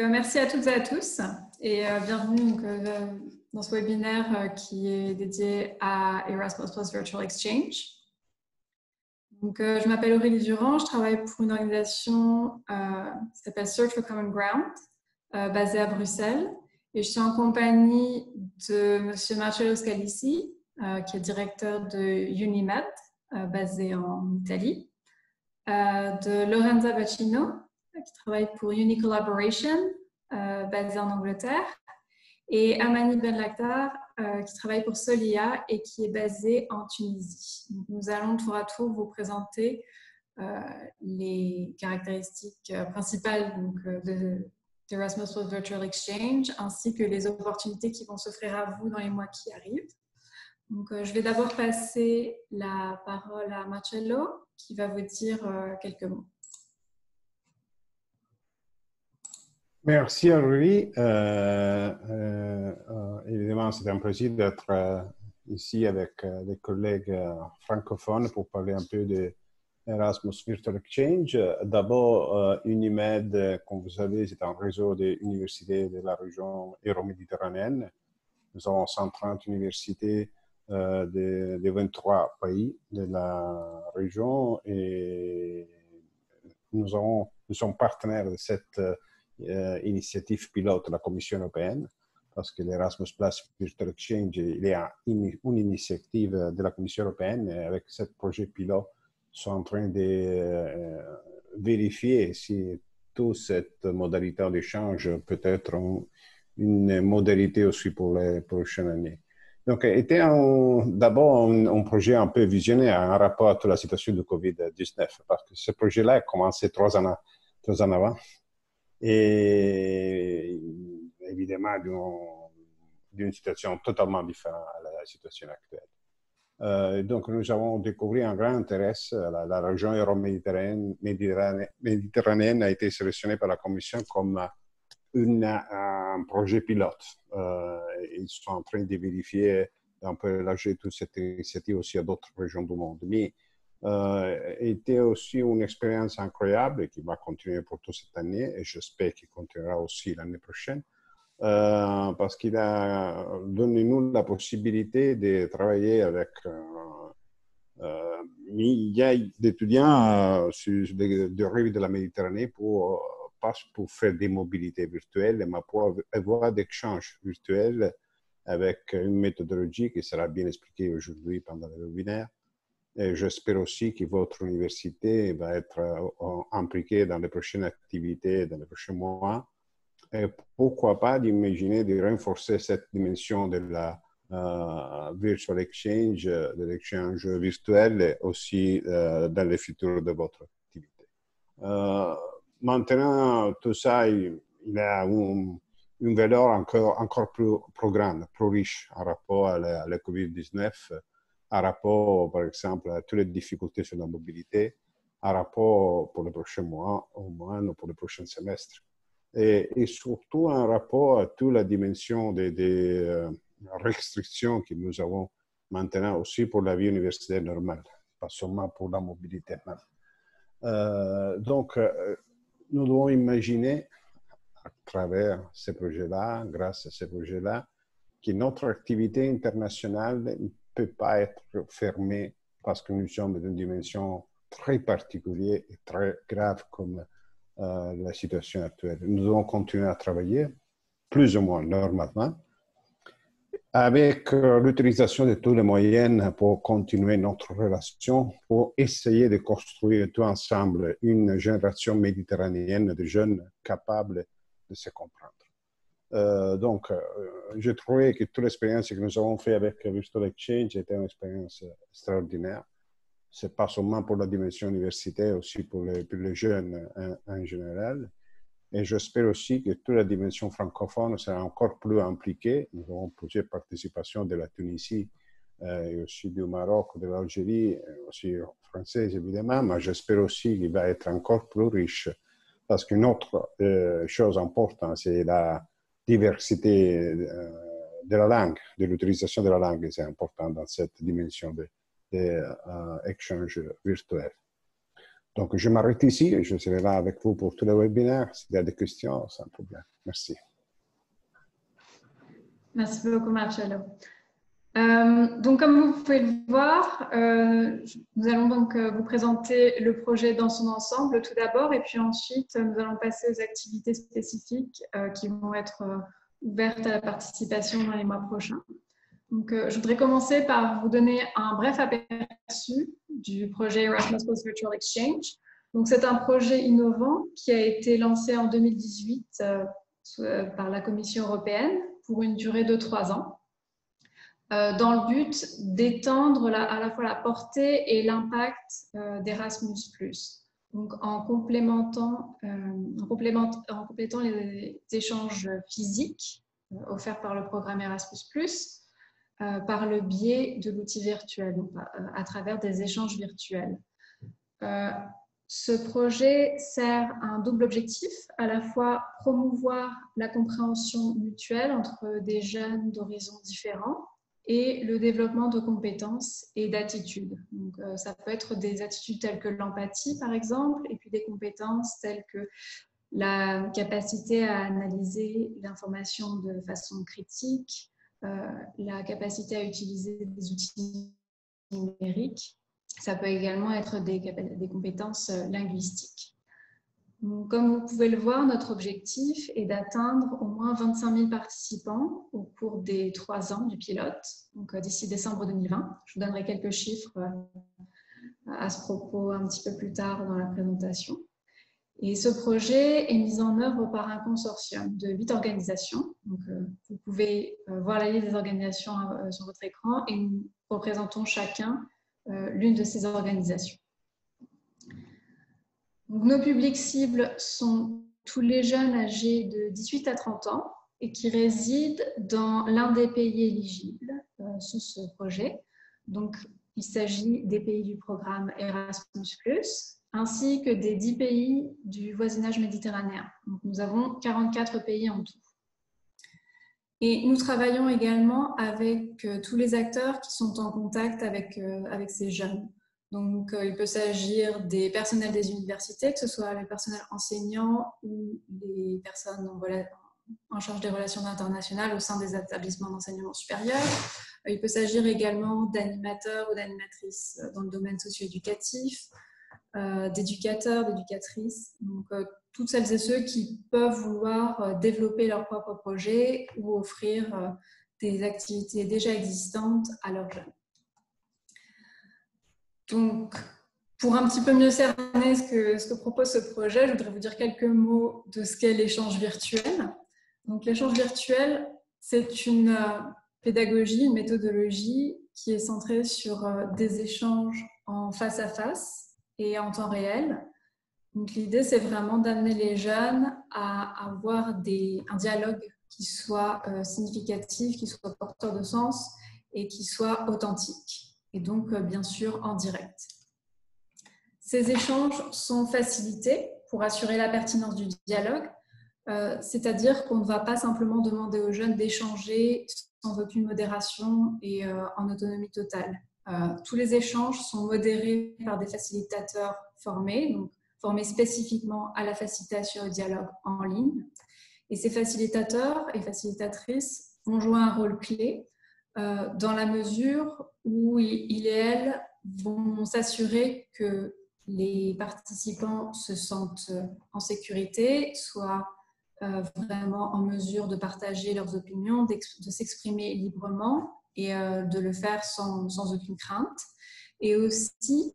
Donc, merci à toutes et à tous et bienvenue donc, dans ce webinaire qui est dédié à Erasmus Plus Virtual Exchange. Donc, je m'appelle Aurélie Durand, je travaille pour une organisation qui s'appelle Search for Common Ground, basée à Bruxelles. Et je suis en compagnie de M. Marcello Scalici, qui est directeur de Unimed, basé en Italie, de Lorenza Bacino, qui travaille pour Uni Collaboration, euh, basée en Angleterre, et Amani Ben Lakhdar, euh, qui travaille pour Solia et qui est basée en Tunisie. nous allons tour à tour vous présenter euh, les caractéristiques principales donc, de d'Erasmus Virtual Exchange, ainsi que les opportunités qui vont s'offrir à vous dans les mois qui arrivent. Donc, je vais d'abord passer la parole à Marcello, qui va vous dire quelques mots. Merci Henri. Euh, euh, euh, évidemment, c'est un plaisir d'être ici avec des collègues francophones pour parler un peu de Erasmus Virtual Exchange. D'abord, Unimed, comme vous savez, c'est un réseau d'universités de la région euro-méditerranéenne. Nous avons 130 universités de, de, 23 pays de la région et nous, nous sommes partenaires de cette euh, initiative pilote de la Commission européenne, parce que l'Erasmus Plus Virtual Exchange, il est une, initiative de la Commission européenne. Avec ce projet pilote, sont en train de euh, vérifier si toute cette modalité d'échange peut être une modalité aussi pour les prochaines années. Donc, était d'abord un, projet un peu visionnaire en rapport à la situation du Covid-19, parce que ce projet-là a commencé trois ans, trois ans avant et évidemment d'une situation totalement différente à la situation actuelle. Euh, donc, nous avons découvert un grand intérêt. La, la région euro-méditerranéenne méditerranéenne a été sélectionnée par la Commission comme un projet pilote. Euh, ils sont en train de vérifier un peu élargir toute cette initiative aussi à d'autres régions du monde. Euh, était aussi une expérience incroyable qui va continuer pour toute cette année et j'espère qu'il continuera aussi l'année prochaine. Euh, parce qu'il a donné nous la possibilité de travailler avec euh, euh milliers d'étudiants de, de rive de la Méditerranée pour, pour faire des mobilités virtuelles, mais pour avoir des échanges virtuels avec une méthodologie qui sera bien expliquée aujourd'hui pendant le webinaire j'espère aussi que votre université va être euh, impliquée dans les prochaines activités, dans les prochains mois. Et pourquoi pas d'imaginer de renforcer cette dimension de la euh, virtual exchange, de l'échange virtuel aussi euh, dans le futur de votre activité. maintenant, tout ça, il, a une valeur encore, encore plus, plus, grande, plus riche en rapport à la, la COVID-19 à rapport, par exemple, à toutes les difficultés sur la mobilité, à rapport pour les prochains mois, au moins, ou pour les prochains semestres. Et, surtout en rapport à toute la dimension des, euh, restrictions que nous avons maintenant aussi pour la vie universitaire normale, pas seulement pour la mobilité. Euh, donc, euh, nous devons imaginer à travers ces projets-là, grâce à ces projets-là, que notre activité internationale peut pas être fermé parce que nous sommes dans dimension très particulière et très grave comme euh, la situation actuelle. Nous devons continuer à travailler, plus ou moins normalement, avec euh, l'utilisation de tous les moyens pour continuer notre relation, pour essayer de construire tout ensemble une génération méditerranéenne de jeunes capables de se comprendre. Euh, donc, euh, j'ai trouvé que toute l'expérience que nous avons fait avec Virtual Exchange était une expérience extraordinaire. C'est pas seulement pour la dimension universitaire, aussi pour les, jeunes en, général. Et j'espère aussi que toute la dimension francophone sera encore plus impliquée. Nous avons plusieurs participations de la Tunisie euh, et aussi du Maroc, de l'Algérie, aussi française évidemment, mais j'espère aussi qu'il va être encore plus riche parce qu'une autre chose importante, c'est la, diversité euh, de la langue, de l'utilisation de la langue, c'est important dans cette dimension de, de virtuel. Donc, je m'arrête ici et je serai là avec vous pour tous les webinaires. S'il y a des questions, sans problème. Merci. Merci beaucoup, Marcello. Euh, donc, comme vous pouvez le voir, euh, nous allons donc euh, vous présenter le projet dans son ensemble tout d'abord, et puis ensuite, nous allons passer aux activités spécifiques qui vont être ouvertes à la participation dans les mois prochains. Donc, je voudrais commencer par vous donner un bref aperçu du projet Erasmus Virtual Exchange. Donc, c'est un projet innovant qui a été lancé en 2018 par la Commission européenne pour une durée de trois ans. Euh, dans le but d'étendre à la fois la portée et l'impact euh, d'Erasmus+. Donc, en complémentant, euh, complétant les échanges physiques offerts par le programme Erasmus+, par le biais de l'outil virtuel, donc à travers des échanges virtuels. Ce projet sert un double objectif, à la fois promouvoir la compréhension mutuelle entre des jeunes d'horizons différents et le développement de compétences et d'attitudes. Donc, euh, ça peut être des attitudes telles que l'empathie, par exemple, et puis des compétences telles que la capacité à analyser l'information de façon critique, euh, la capacité à utiliser des outils numériques. Ça peut également être des, compétences euh, linguistiques. Comme vous pouvez le voir, notre objectif est d'atteindre au moins 25 000 participants au cours des trois ans du pilote, donc euh, d'ici décembre 2020. Je vous donnerai quelques chiffres euh, à ce propos un petit peu plus tard dans la présentation. Et ce projet est mis en œuvre par un consortium de huit organisations. Euh, vous pouvez voir la liste des organisations sur votre écran et nous représentons chacun l'une de ces organisations nos publics cibles sont tous les jeunes âgés de 18 à 30 ans et qui résident dans l'un des pays éligibles euh, sous ce projet. Donc, il s'agit des pays du programme Erasmus, ainsi que des 10 pays du voisinage méditerranéen. nous avons 44 pays en tout. Et nous travaillons également avec euh, tous les acteurs qui sont en contact avec, euh, avec ces jeunes. Donc, euh, il peut s'agir des personnels des universités, que ce soit les personnels enseignants ou les personnes en, charge des relations internationales au sein des établissements d'enseignement supérieur. Euh, il peut s'agir également d'animateurs ou d'animatrices euh, dans le domaine socio-éducatif, d'éducateurs, d'éducatrices. Donc, toutes celles et ceux qui peuvent vouloir développer leur propre projet ou offrir des activités déjà existantes à leurs jeunes. Donc, pour un petit peu mieux cerner ce que, propose ce projet, je voudrais vous dire quelques mots de ce qu'est l'échange virtuel. Donc, l'échange virtuel, c'est une euh, pédagogie, une méthodologie qui est centrée sur euh, des échanges en face à face et en temps réel. Donc, l'idée, c'est vraiment d'amener les jeunes à avoir un dialogue qui soit euh, significatif, qui soit porteur de sens et qui soit authentique et donc euh, bien sûr en direct. Ces échanges sont facilités pour assurer la pertinence du dialogue, euh, c'est-à-dire qu'on ne va pas simplement demander aux jeunes d'échanger sans aucune modération et euh, en autonomie totale. tous les échanges sont modérés par des facilitateurs formés, donc formés spécifiquement à la facilitation au dialogue en ligne. Et ces facilitateurs et facilitatrices vont jouer un rôle clé euh, dans la mesure où il et elle vont s'assurer que les participants se sentent en sécurité, soient euh, vraiment en mesure de partager leurs opinions, de s'exprimer librement et euh, de le faire sans, sans, aucune crainte. Et aussi,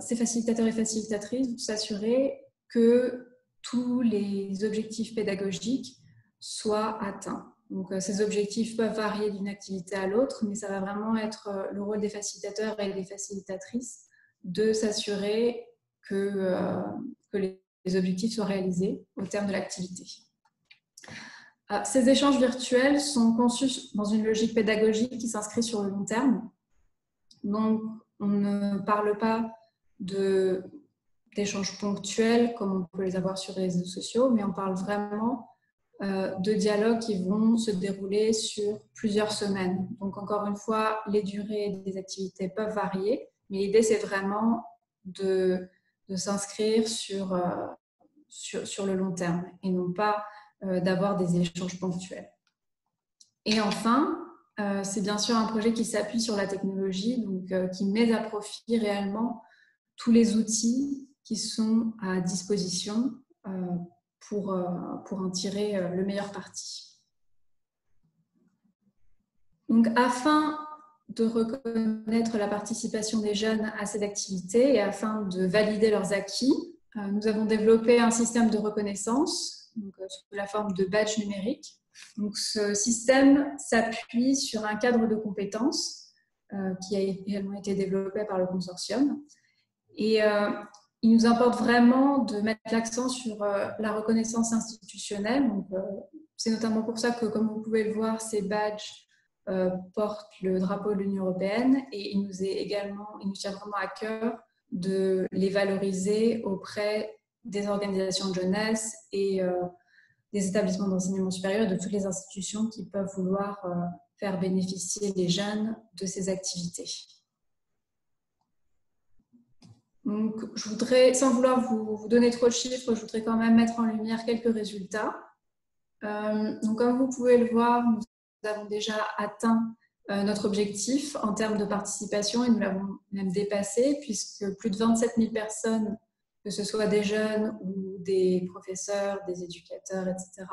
ces facilitateurs et facilitatrices vont s'assurer que tous les objectifs pédagogiques soient atteints. Donc, euh, ces objectifs peuvent varier d'une activité à l'autre, mais ça va vraiment être euh, le rôle des facilitateurs et des facilitatrices de s'assurer que, euh, les objectifs soient réalisés au terme de l'activité. Ces échanges virtuels sont conçus dans une logique pédagogique qui s'inscrit sur le long terme. Donc, on ne parle pas d'échanges ponctuels comme on peut les avoir sur les réseaux sociaux, mais on parle vraiment de dialogues qui vont se dérouler sur plusieurs semaines. Donc, encore une fois, les durées des activités peuvent varier, mais l'idée, c'est vraiment de, s'inscrire sur, euh, sur, sur, le long terme et non pas d'avoir des échanges ponctuels. Et enfin, c'est bien sûr un projet qui s'appuie sur la technologie, donc qui met à profit réellement tous les outils qui sont à disposition pour, pour en tirer le meilleur parti. Donc, afin de reconnaître la participation des jeunes à ces activités et afin de valider leurs acquis, euh, nous avons développé un système de reconnaissance euh, sous la forme de badge numérique. Donc, ce système s'appuie sur un cadre de compétences euh, qui a également été développé par le consortium. Et il nous importe vraiment de mettre l'accent sur la reconnaissance institutionnelle. C'est notamment pour ça que, comme vous pouvez le voir, ces badges euh, porte le drapeau de l'Union européenne et il nous est également, il nous tient vraiment à cœur de les valoriser auprès des organisations de jeunesse et euh, des établissements d'enseignement supérieur de toutes les institutions qui peuvent vouloir euh, faire bénéficier les jeunes de ces activités. Donc, je voudrais, sans vouloir vous, donner trop de chiffres, je voudrais quand même mettre en lumière quelques résultats. donc, comme vous pouvez le voir, nous nous avons déjà atteint euh, notre objectif en termes de participation et nous l'avons même dépassé puisque plus de 27 000 personnes, que ce soit des jeunes ou des professeurs, des éducateurs, etc.,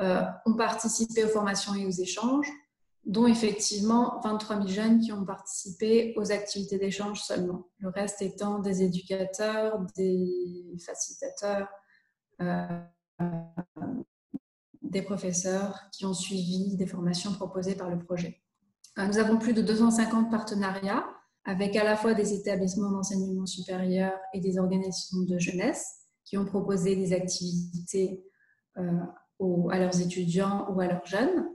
euh, ont participé aux formations et aux échanges, dont effectivement 23 000 jeunes qui ont participé aux activités d'échange seulement. Le reste étant des éducateurs, des facilitateurs, euh, des professeurs qui ont suivi des formations proposées par le projet. Euh, nous avons plus de 250 partenariats avec à la fois des établissements d'enseignement supérieur et des organisations de jeunesse qui ont proposé des activités euh, à leurs étudiants ou à leurs jeunes.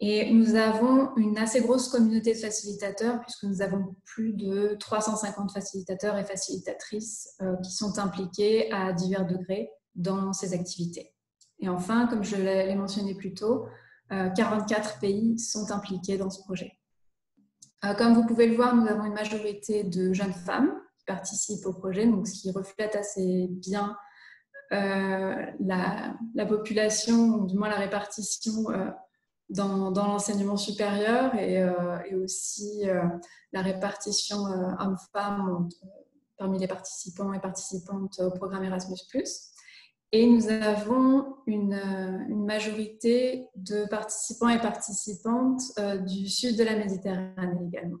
Et nous avons une assez grosse communauté de facilitateurs puisque nous avons plus de 350 facilitateurs et facilitatrices euh, qui sont impliqués à divers degrés dans ces activités. Et enfin, comme je l'ai mentionné plus tôt, 44 euh, pays sont impliqués dans ce projet. Euh, comme vous pouvez le voir, nous avons une majorité de jeunes femmes qui participent au projet, donc ce qui reflète assez bien euh, la, population, ou du moins la répartition dans, l'enseignement supérieur et, aussi la répartition hommes-femmes parmi les participants et participantes au programme Erasmus. Et nous avons une, euh, majorité de participants et participantes euh, du sud de la Méditerranée également.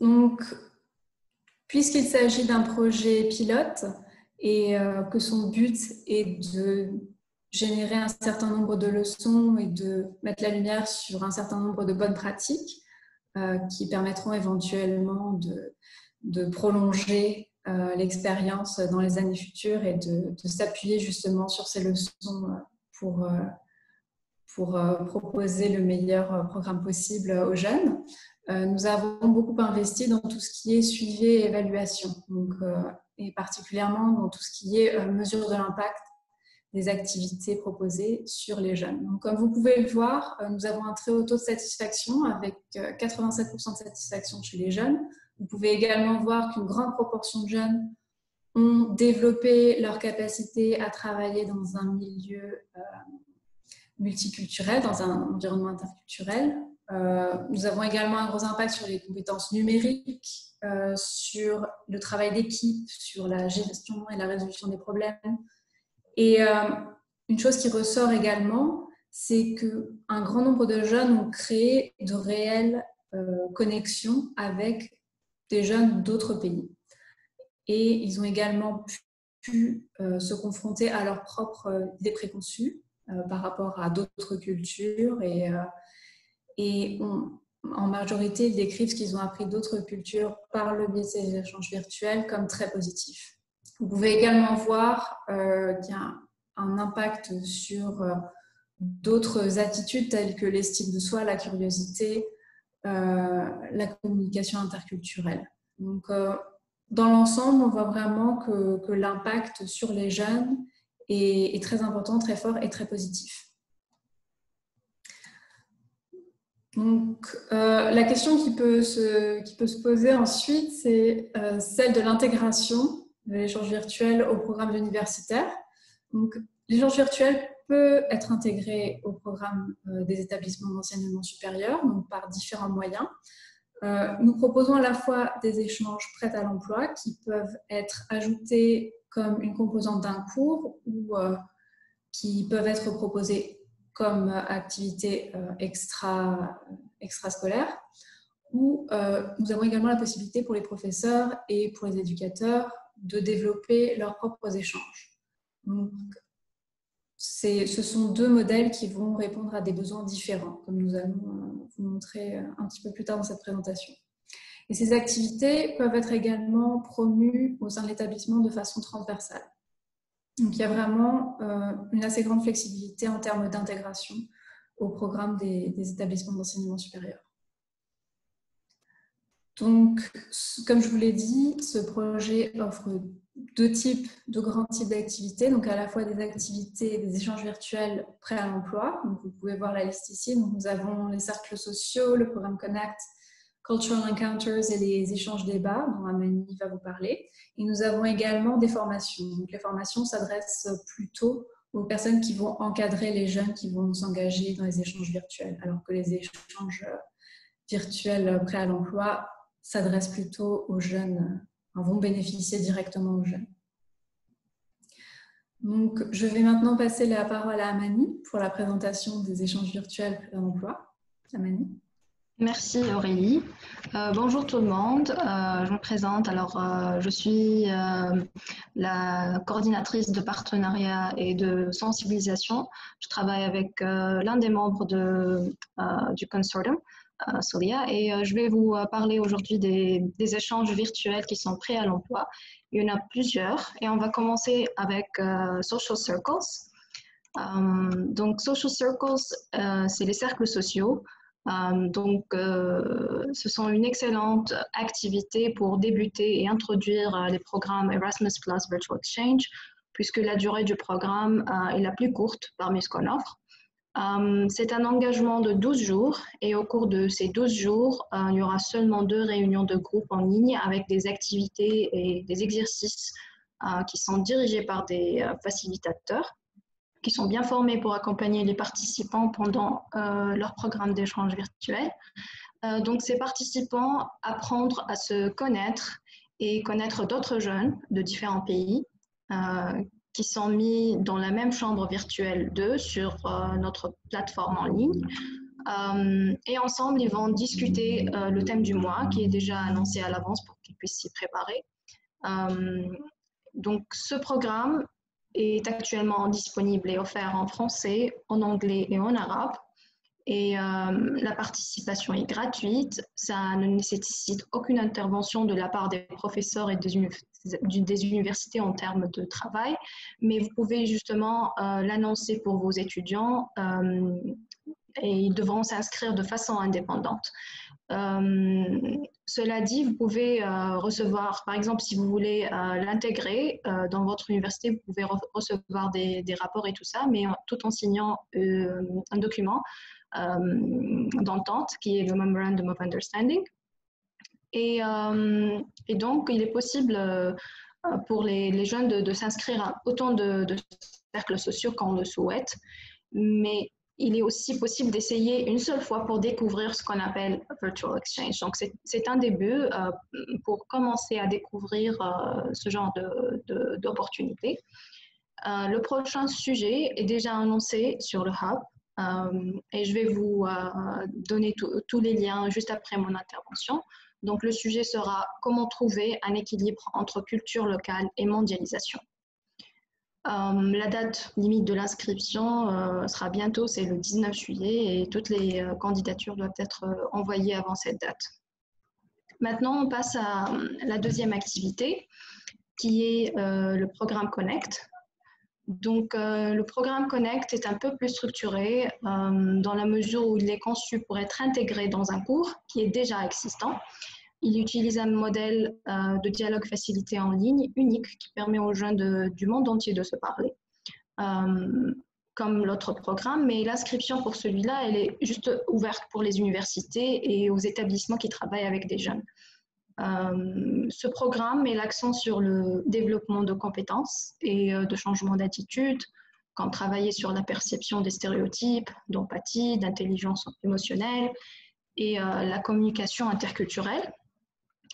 Donc, puisqu'il s'agit d'un projet pilote et euh, que son but est de générer un certain nombre de leçons et de mettre la lumière sur un certain nombre de bonnes pratiques qui permettront éventuellement de, prolonger euh, l'expérience dans les années futures et de, s'appuyer justement sur ces leçons euh, pour, euh, pour proposer le meilleur programme possible aux jeunes. nous avons beaucoup investi dans tout ce qui est suivi et évaluation, et particulièrement dans tout ce qui est mesure de l'impact des activités proposées sur les jeunes. Donc, comme vous pouvez le voir, nous avons un très haut taux de satisfaction avec 87% de satisfaction chez les jeunes, vous pouvez également voir qu'une grande proportion de jeunes ont développé leur capacité à travailler dans un milieu euh, multiculturel, dans un environnement interculturel. Euh, nous avons également un gros impact sur les compétences numériques, euh, sur le travail d'équipe, sur la gestion et la résolution des problèmes. Et une chose qui ressort également, c'est qu'un grand nombre de jeunes ont créé de réelles connexions avec des jeunes d'autres pays. Et ils ont également pu euh, se confronter à leurs propres euh, idées préconçues euh, par rapport à d'autres cultures et, et en majorité, ils décrivent ce qu'ils ont appris d'autres cultures par le biais de ces échanges virtuels comme très positifs. Vous pouvez également voir qu'il y a un impact sur d'autres attitudes telles que l'estime de soi, la curiosité, euh, la communication interculturelle. Donc, euh, dans l'ensemble, on voit vraiment que, l'impact sur les jeunes est, très important, très fort et très positif. Donc, euh, la question qui peut se poser ensuite, c'est celle de l'intégration de l'échange virtuel au programme universitaire. Donc, l'échange virtuel peut être intégré au programme euh, des établissements d'enseignement supérieur, donc par différents moyens. Euh, nous proposons à la fois des échanges prêts à l'emploi qui peuvent être ajoutés comme une composante d'un cours ou euh, qui peuvent être proposés comme activité extra, extrascolaire. Ou nous avons également la possibilité pour les professeurs et pour les éducateurs de développer leurs propres échanges. Donc, ce sont deux modèles qui vont répondre à des besoins différents, comme nous allons euh, vous montrer euh, un petit peu plus tard dans cette présentation. Et ces activités peuvent être également promues au sein de l'établissement de façon transversale. Donc il y a vraiment euh, une assez grande flexibilité en termes d'intégration au programme des, des établissements d'enseignement supérieur. Donc, comme je vous l'ai dit, ce projet offre deux types, deux grands types d'activités, donc à la fois des activités, des échanges virtuels prêts à l'emploi. Vous pouvez voir la liste ici. Nous avons les cercles sociaux, le programme Connect, Cultural Encounters et les échanges débats dont Amani va vous parler. Et nous avons également des formations. Donc les formations s'adressent plutôt aux personnes qui vont encadrer les jeunes qui vont s'engager dans les échanges virtuels, alors que les échanges virtuels prêts à l'emploi s'adressent plutôt aux jeunes vont bénéficier directement aux jeunes. Donc, je vais maintenant passer la parole à Amani pour la présentation des échanges virtuels d'emploi. Amani. Merci Aurélie. Euh, bonjour tout le monde. Euh, je me présente. Alors, euh, je suis la coordinatrice de partenariat et de sensibilisation. Je travaille avec l'un des membres de, du consortium, Solia. Et euh, je vais vous euh, parler aujourd'hui des, échanges virtuels qui sont prêts à l'emploi. Il y en a plusieurs et on va commencer avec euh, Social Circles. donc, Social Circles, c'est les cercles sociaux. donc, ce sont une excellente activité pour débuter et introduire les programmes Erasmus Plus Virtual Exchange, puisque la durée du programme est la plus courte parmi ce qu'on offre. Euh, c'est un engagement de 12 jours et au cours de ces 12 jours, euh, il y aura seulement deux réunions de groupe en ligne avec des activités et des exercices euh, qui sont dirigés par des facilitateurs qui sont bien formés pour accompagner les participants pendant leur programme d'échange virtuel. donc ces participants apprendre à se connaître et connaître d'autres jeunes de différents pays qui sont mis dans la même chambre virtuelle d'eux sur euh, notre plateforme en ligne. Euh, et ensemble, ils vont discuter euh, le thème du mois qui est déjà annoncé à l'avance pour qu'ils puissent s'y préparer. donc, ce programme est actuellement disponible et offert en français, en anglais et en arabe. Et la participation est gratuite, ça ne nécessite aucune intervention de la part des professeurs et des, universités en termes de travail, mais vous pouvez justement euh, l'annoncer pour vos étudiants euh, et ils devront s'inscrire de façon indépendante. Euh, cela dit, vous pouvez recevoir, par exemple, si vous voulez l'intégrer dans votre université, vous pouvez recevoir des, rapports et tout ça, mais tout en signant un document d'entente qui est le Memorandum of Understanding. Euh, et, donc, il est possible euh, pour les, jeunes de, s'inscrire à autant de, cercles sociaux qu'on le souhaite, mais il est aussi possible d'essayer une seule fois pour découvrir ce qu'on appelle Virtual Exchange. Donc, c'est un début euh, pour commencer à découvrir ce genre d'opportunités. le prochain sujet est déjà annoncé sur le Hub et je vais vous donner tous les liens juste après mon intervention. Donc le sujet sera comment trouver un équilibre entre culture locale et mondialisation. Euh, la date limite de l'inscription euh, sera bientôt, c'est le 19 juillet, et toutes les euh, candidatures doivent être envoyées avant cette date. Maintenant, on passe à la deuxième activité, qui est le programme Connect. Donc, le programme Connect est un peu plus structuré dans la mesure où il est conçu pour être intégré dans un cours qui est déjà existant il utilise un modèle euh, de dialogue facilité en ligne unique qui permet aux jeunes du monde entier de se parler, euh, comme l'autre programme. Mais l'inscription pour celui-là, elle est juste ouverte pour les universités et aux établissements qui travaillent avec des jeunes. Ce programme met l'accent sur le développement de compétences et de changement d'attitude, comme travailler sur la perception des stéréotypes, d'empathie, d'intelligence émotionnelle et la communication interculturelle.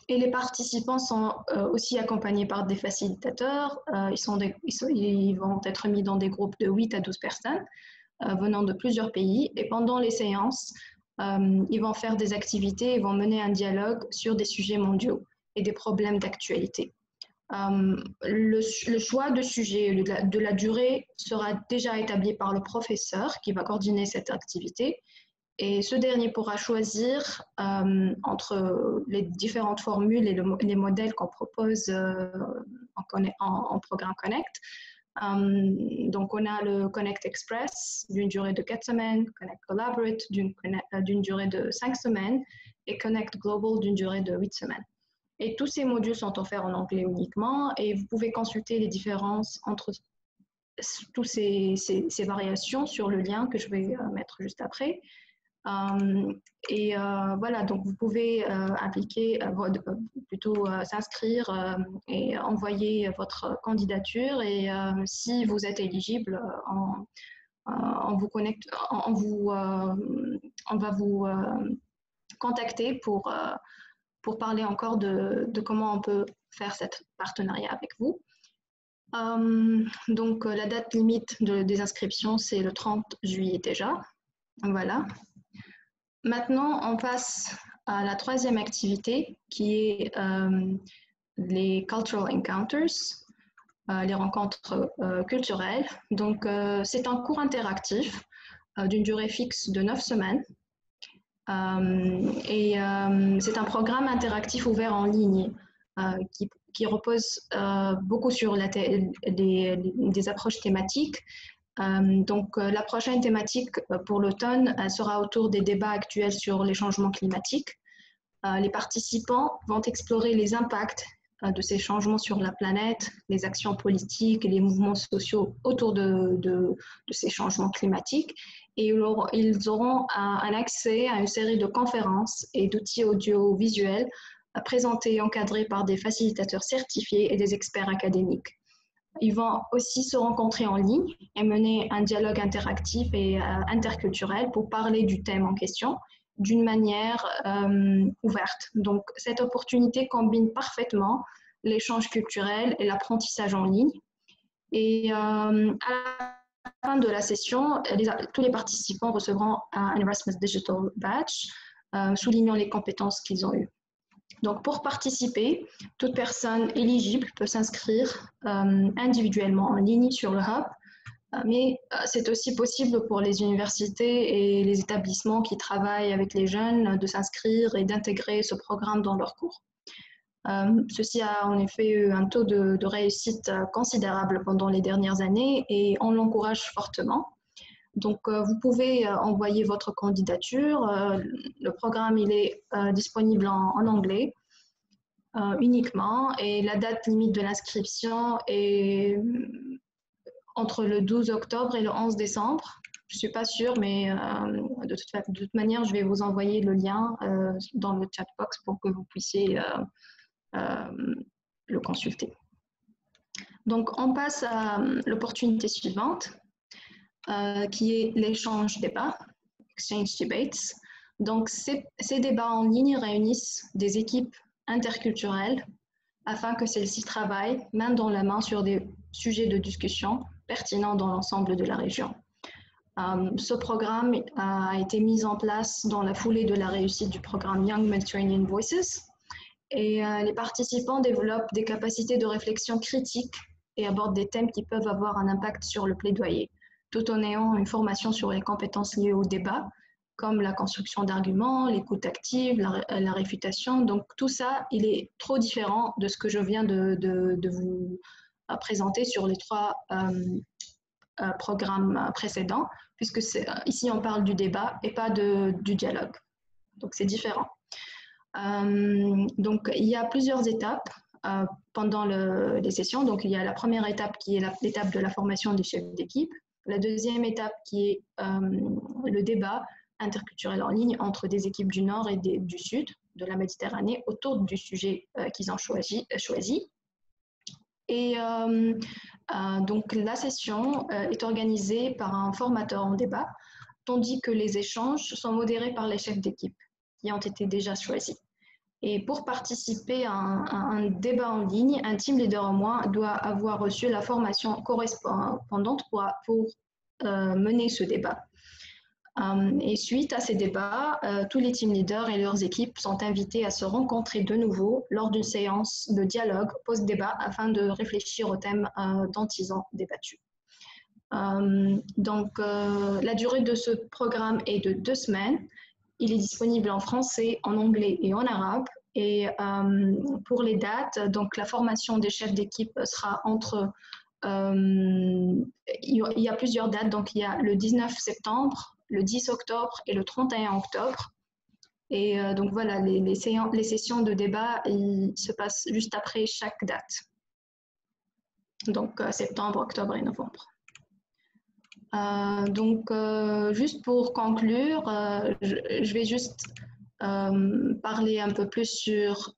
Et les participants sont aussi accompagnés par des facilitateurs. ils, ils, vont être mis dans des groupes de 8 à 12 personnes venant de plusieurs pays. Et pendant les séances, euh, ils vont faire des activités, ils vont mener un dialogue sur des sujets mondiaux et des problèmes d'actualité. Euh, le, choix de sujet, de la, durée sera déjà établi par le professeur qui va coordonner cette activité. Et ce dernier pourra choisir euh, entre les différentes formules et les modèles qu'on propose en, programme Connect euh, donc, on a le Connect Express d'une durée de 4 semaines, Connect Collaborate euh, d'une durée de 5 semaines et Connect Global d'une durée de 8 semaines. Et tous ces modules sont offerts en anglais uniquement et vous pouvez consulter les différences entre toutes ces, ces, variations sur le lien que je vais euh, mettre juste après. Euh, et euh, voilà, donc vous pouvez euh, appliquer, plutôt s'inscrire et envoyer votre candidature. Et si vous êtes éligible, on, vous connecte, on, vous, on va vous contacter pour, pour parler encore de, de, comment on peut faire cet partenariat avec vous. donc la date limite de, des inscriptions, c'est le 30 juillet déjà. Voilà. Maintenant, on passe à la troisième activité qui est euh, les Cultural Encounters, euh, les rencontres euh, culturelles. Donc, c'est un cours interactif d'une durée fixe de neuf semaines. et c'est un programme interactif ouvert en ligne qui, repose beaucoup sur des approches thématiques donc, euh, la prochaine thématique euh, pour l'automne sera autour des débats actuels sur les changements climatiques. les participants vont explorer les impacts de ces changements sur la planète, les actions politiques et les mouvements sociaux autour de, de, ces changements climatiques. Et ils auront un, accès à une série de conférences et d'outils audiovisuels présentés et encadrés par des facilitateurs certifiés et des experts académiques. Ils vont aussi se rencontrer en ligne et mener un dialogue interactif et euh, interculturel pour parler du thème en question d'une manière euh, ouverte. Donc, cette opportunité combine parfaitement l'échange culturel et l'apprentissage en ligne. Et euh, à la fin de la session, tous les participants recevront un Erasmus Digital Badge soulignant les compétences qu'ils ont eues. Donc, pour participer, toute personne éligible peut s'inscrire euh, individuellement en ligne sur le Hub, euh, mais euh, c'est aussi possible pour les universités et les établissements qui travaillent avec les jeunes de s'inscrire et d'intégrer ce programme dans leurs cours. ceci a en effet eu un taux de, de réussite considérable pendant les dernières années et on l'encourage fortement. Donc, vous pouvez envoyer votre candidature. le programme, est disponible en, anglais uniquement et la date limite de l'inscription est entre le 12 octobre et le 11 décembre. Je ne suis pas sûre, mais de, toute, manière, je vais vous envoyer le lien dans le chat box pour que vous puissiez le consulter. Donc, on passe à l'opportunité suivante. Euh, qui est l'échange débat, exchange debates. Donc, ces, débats en ligne réunissent des équipes interculturelles afin que celles-ci travaillent main dans la main sur des sujets de discussion pertinents dans l'ensemble de la région. Euh, ce programme a été mis en place dans la foulée de la réussite du programme Young Mediterranean Voices et euh, les participants développent des capacités de réflexion critique et abordent des thèmes qui peuvent avoir un impact sur le plaidoyer tout en ayant une formation sur les compétences liées au débat, comme la construction d'arguments, l'écoute active, la, réfutation. Donc tout ça, il est trop différent de ce que je viens de, vous euh, présenter sur les trois euh, euh, programmes précédents, puisque ici on parle du débat et pas de, du dialogue. Donc c'est différent. donc il y a plusieurs étapes pendant le, les sessions. Donc il y a la première étape qui est l'étape de la formation des chefs d'équipe. La deuxième étape qui est euh, le débat interculturel en ligne entre des équipes du Nord et du Sud de la Méditerranée autour du sujet qu'ils ont choisi. choisi. Et donc la session est organisée par un formateur en débat, tandis que les échanges sont modérés par les chefs d'équipe qui ont été déjà choisis. Et pour participer à un, débat en ligne, un team leader en moins doit avoir reçu la formation correspondante pour, euh, mener ce débat. Euh, et suite à ces débats, euh, tous les team leaders et leurs équipes sont invités à se rencontrer de nouveau lors d'une séance de dialogue post-débat afin de réfléchir au thème dont ils ont débattu. donc, la durée de ce programme est de deux semaines il est disponible en français, en anglais et en arabe. Et euh, pour les dates, donc la formation des chefs d'équipe sera entre. Euh, il y a plusieurs dates, donc il y a le 19 septembre, le 10 octobre et le 31 octobre. Et euh, donc voilà, les, sessions de débat se passent juste après chaque date. Donc septembre, octobre et novembre. Euh, donc, euh, juste pour conclure, euh, je, vais juste parler un peu plus sur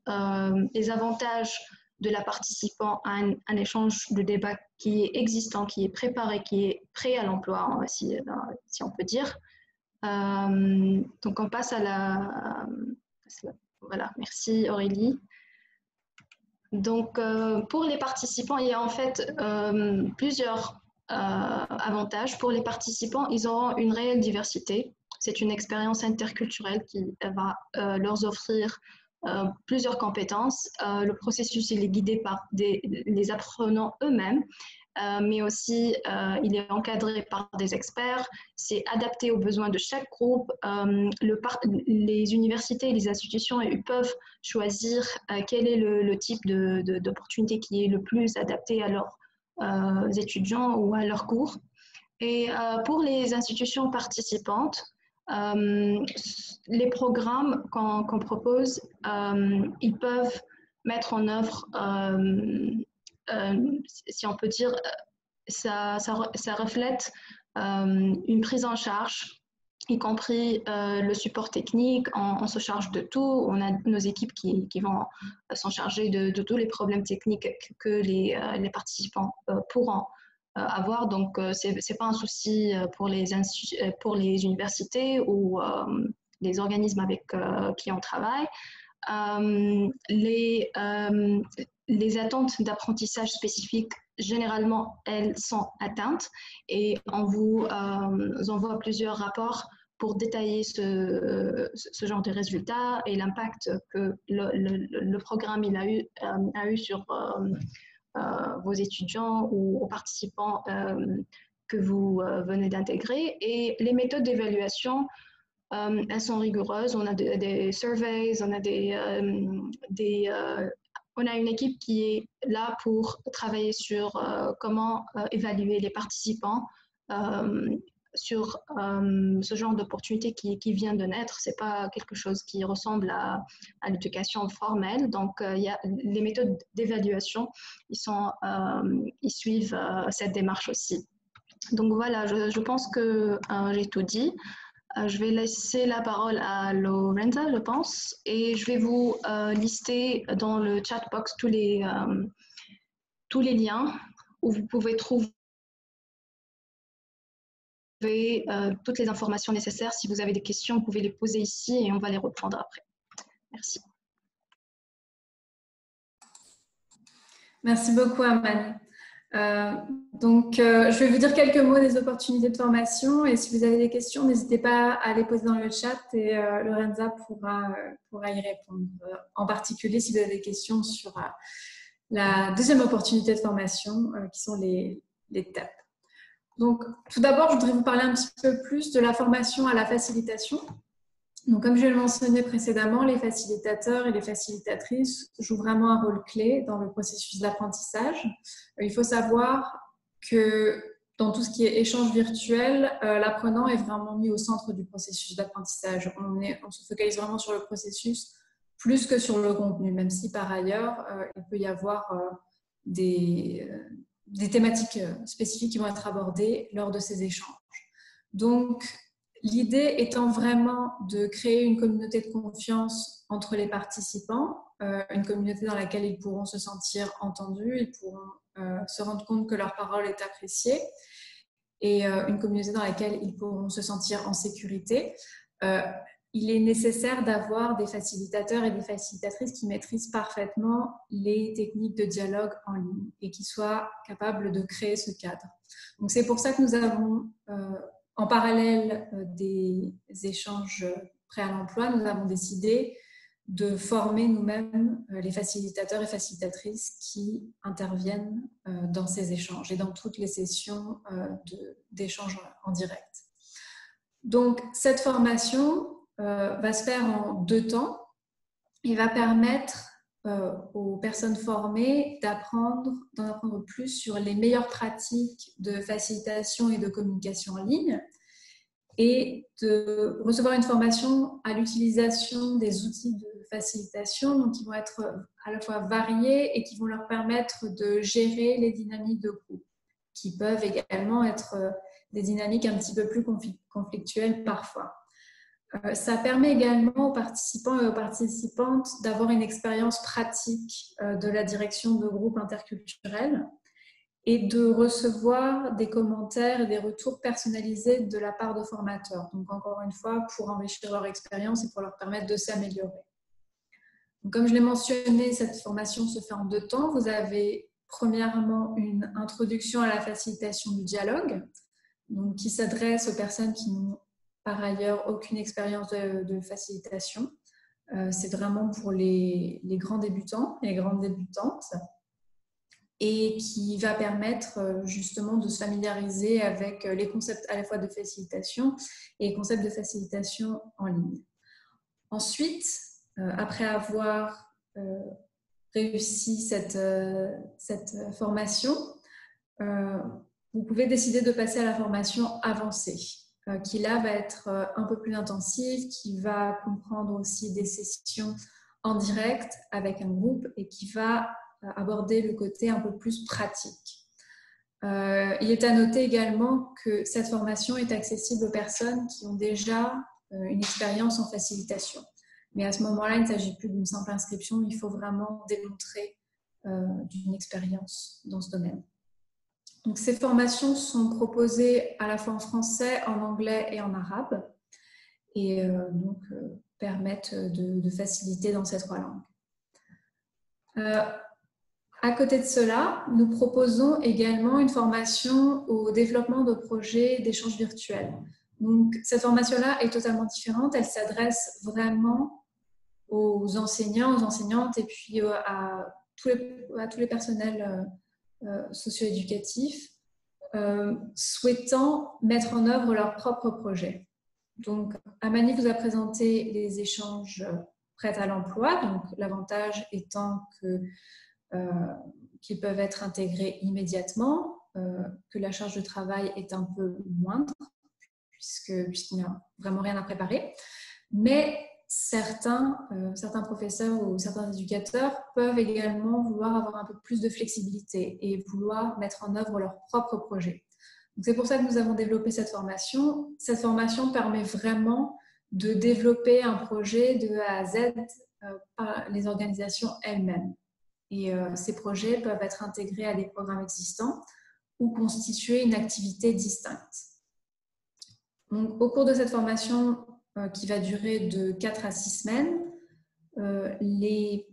les avantages de la participant à un, échange de débat qui est existant, qui est préparé, qui est prêt à l'emploi, si, si, on peut dire. donc, on passe à la... Voilà, merci Aurélie. Donc, pour les participants, il y a en fait plusieurs avantage. Pour les participants, ils auront une réelle diversité. C'est une expérience interculturelle qui va euh, leur offrir euh, plusieurs compétences. le processus est guidé par les apprenants eux-mêmes, mais aussi il est encadré par des experts. C'est adapté aux besoins de chaque groupe. Le les universités et les institutions peuvent choisir quel est le type d'opportunité qui est le plus adapté à leur euh, étudiants ou à leurs cours. Et euh, pour les institutions participantes, euh, les programmes qu'on propose, ils peuvent mettre en œuvre, si on peut dire, ça, ça, reflète une prise en charge y compris euh, le support technique. On, se charge de tout. On a nos équipes qui, vont s'en charger de, tous les problèmes techniques que les, euh, les participants euh, pourront avoir. Donc, ce n'est pas un souci pour les, pour les universités ou les organismes avec qui on travaille. les, les attentes d'apprentissage spécifiques généralement, elles sont atteintes et on vous envoie plusieurs rapports pour détailler ce, genre de résultats et l'impact que le, programme a, eu, euh, a eu sur euh, euh, vos étudiants ou aux participants que vous venez d'intégrer. Et les méthodes d'évaluation, elles sont rigoureuses. On a des surveys, on a des on a une équipe qui est là pour travailler sur comment évaluer les participants sur euh, ce genre d'opportunité qui, qui, vient de naître. Ce n'est pas quelque chose qui ressemble à, à l'éducation formelle. Donc, euh, les méthodes d'évaluation, ils, euh, ils suivent cette démarche aussi. Donc voilà, je pense que j'ai tout dit. Je vais laisser la parole à Lorenza, je pense, et je vais vous lister dans le chat box tous les, tous les liens où vous pouvez trouver euh, toutes les informations nécessaires. Si vous avez des questions, vous pouvez les poser ici et on va les reprendre après. Merci. Merci beaucoup, Aman. Euh, donc, euh, je vais vous dire quelques mots des opportunités de formation et si vous avez des questions, n'hésitez pas à les poser dans le chat et Lorenza pourra, pourra y répondre. en particulier, si vous avez des questions sur la deuxième opportunité de formation, qui sont les, les TAP. Donc, tout d'abord, je voudrais vous parler un petit peu plus de la formation à la facilitation. Donc, comme je l'ai mentionné précédemment, les facilitateurs et les facilitatrices jouent vraiment un rôle clé dans le processus d'apprentissage. Euh, il faut savoir que dans tout ce qui est échange virtuel, euh, l'apprenant est vraiment mis au centre du processus d'apprentissage. On, se focalise vraiment sur le processus plus que sur le contenu, même si par ailleurs, euh, il peut y avoir des, des thématiques spécifiques qui vont être abordées lors de ces échanges. Donc, L'idée étant vraiment de créer une communauté de confiance entre les participants, euh, une communauté dans laquelle ils pourront se sentir entendus, ils pourront euh, se rendre compte que leur parole est appréciée et euh, une communauté dans laquelle ils pourront se sentir en sécurité. il est nécessaire d'avoir des facilitateurs et des facilitatrices qui maîtrisent parfaitement les techniques de dialogue en ligne et qui soient capables de créer ce cadre. Donc c'est pour ça que nous avons en parallèle euh, des échanges prêts à l'emploi, nous avons décidé de former nous-mêmes euh, les facilitateurs et facilitatrices qui interviennent euh, dans ces échanges et dans toutes les sessions d'échange en direct. Donc, cette formation va se faire en deux temps et va permettre euh, aux personnes formées d'apprendre, d'en apprendre plus sur les meilleures pratiques de facilitation et de communication en ligne et de recevoir une formation à l'utilisation des outils de facilitation, donc qui vont être à la fois variés et qui vont leur permettre de gérer les dynamiques de groupe, qui peuvent également être euh, des dynamiques un petit peu plus conflictuelles parfois. Euh, ça permet également aux participants et aux participantes d'avoir une expérience pratique euh, de la direction de groupes interculturels et de recevoir des commentaires et des retours personnalisés de la part de formateurs. Donc encore une fois, pour enrichir leur expérience et pour leur permettre de s'améliorer. Comme je l'ai mentionné, cette formation se fait en deux temps. Vous avez premièrement une introduction à la facilitation du dialogue, donc qui s'adresse aux personnes qui n'ont par ailleurs aucune expérience de, facilitation. Euh, c'est vraiment pour les, grands débutants et les grandes débutantes et qui va permettre euh, justement de se familiariser avec les concepts à la fois de facilitation et les concepts de facilitation en ligne. Ensuite, euh, après avoir réussi cette formation, vous pouvez décider de passer à la formation avancée. Euh, qui là va être euh, un peu plus intensive, qui va comprendre aussi des sessions en direct avec un groupe et qui va euh, aborder le côté un peu plus pratique. il est à noter également que cette formation est accessible aux personnes qui ont déjà une expérience en facilitation. Mais à ce moment-là, il ne s'agit plus d'une simple inscription, il faut vraiment démontrer d'une expérience dans ce domaine. Donc, ces formations sont proposées à la fois en français, en anglais et en arabe et euh, donc euh, permettent de, faciliter dans ces trois langues. Euh, à côté de cela, nous proposons également une formation au développement de projets d'échange virtuel. Donc, cette formation-là est totalement différente. Elle s'adresse vraiment aux enseignants, aux enseignantes et puis à tous les, personnels socio-éducatifs euh, souhaitant mettre en œuvre leur propre projet. Donc, Amani vous a présenté les échanges prêts à l'emploi, donc l'avantage étant que euh, qu'ils peuvent être intégrés immédiatement, que la charge de travail est un peu moindre, puisque, puisqu'il n'y a vraiment rien à préparer. Mais certains, euh, certains professeurs ou certains éducateurs peuvent également vouloir avoir un peu plus de flexibilité et vouloir mettre en œuvre leur propre projet. C'est pour ça que nous avons développé cette formation. Cette formation permet vraiment de développer un projet de A à Z euh, par les organisations elles-mêmes. Et euh, ces projets peuvent être intégrés à des programmes existants ou constituer une activité distincte. Donc, au cours de cette formation, qui va durer de 4 à 6 semaines. Euh, les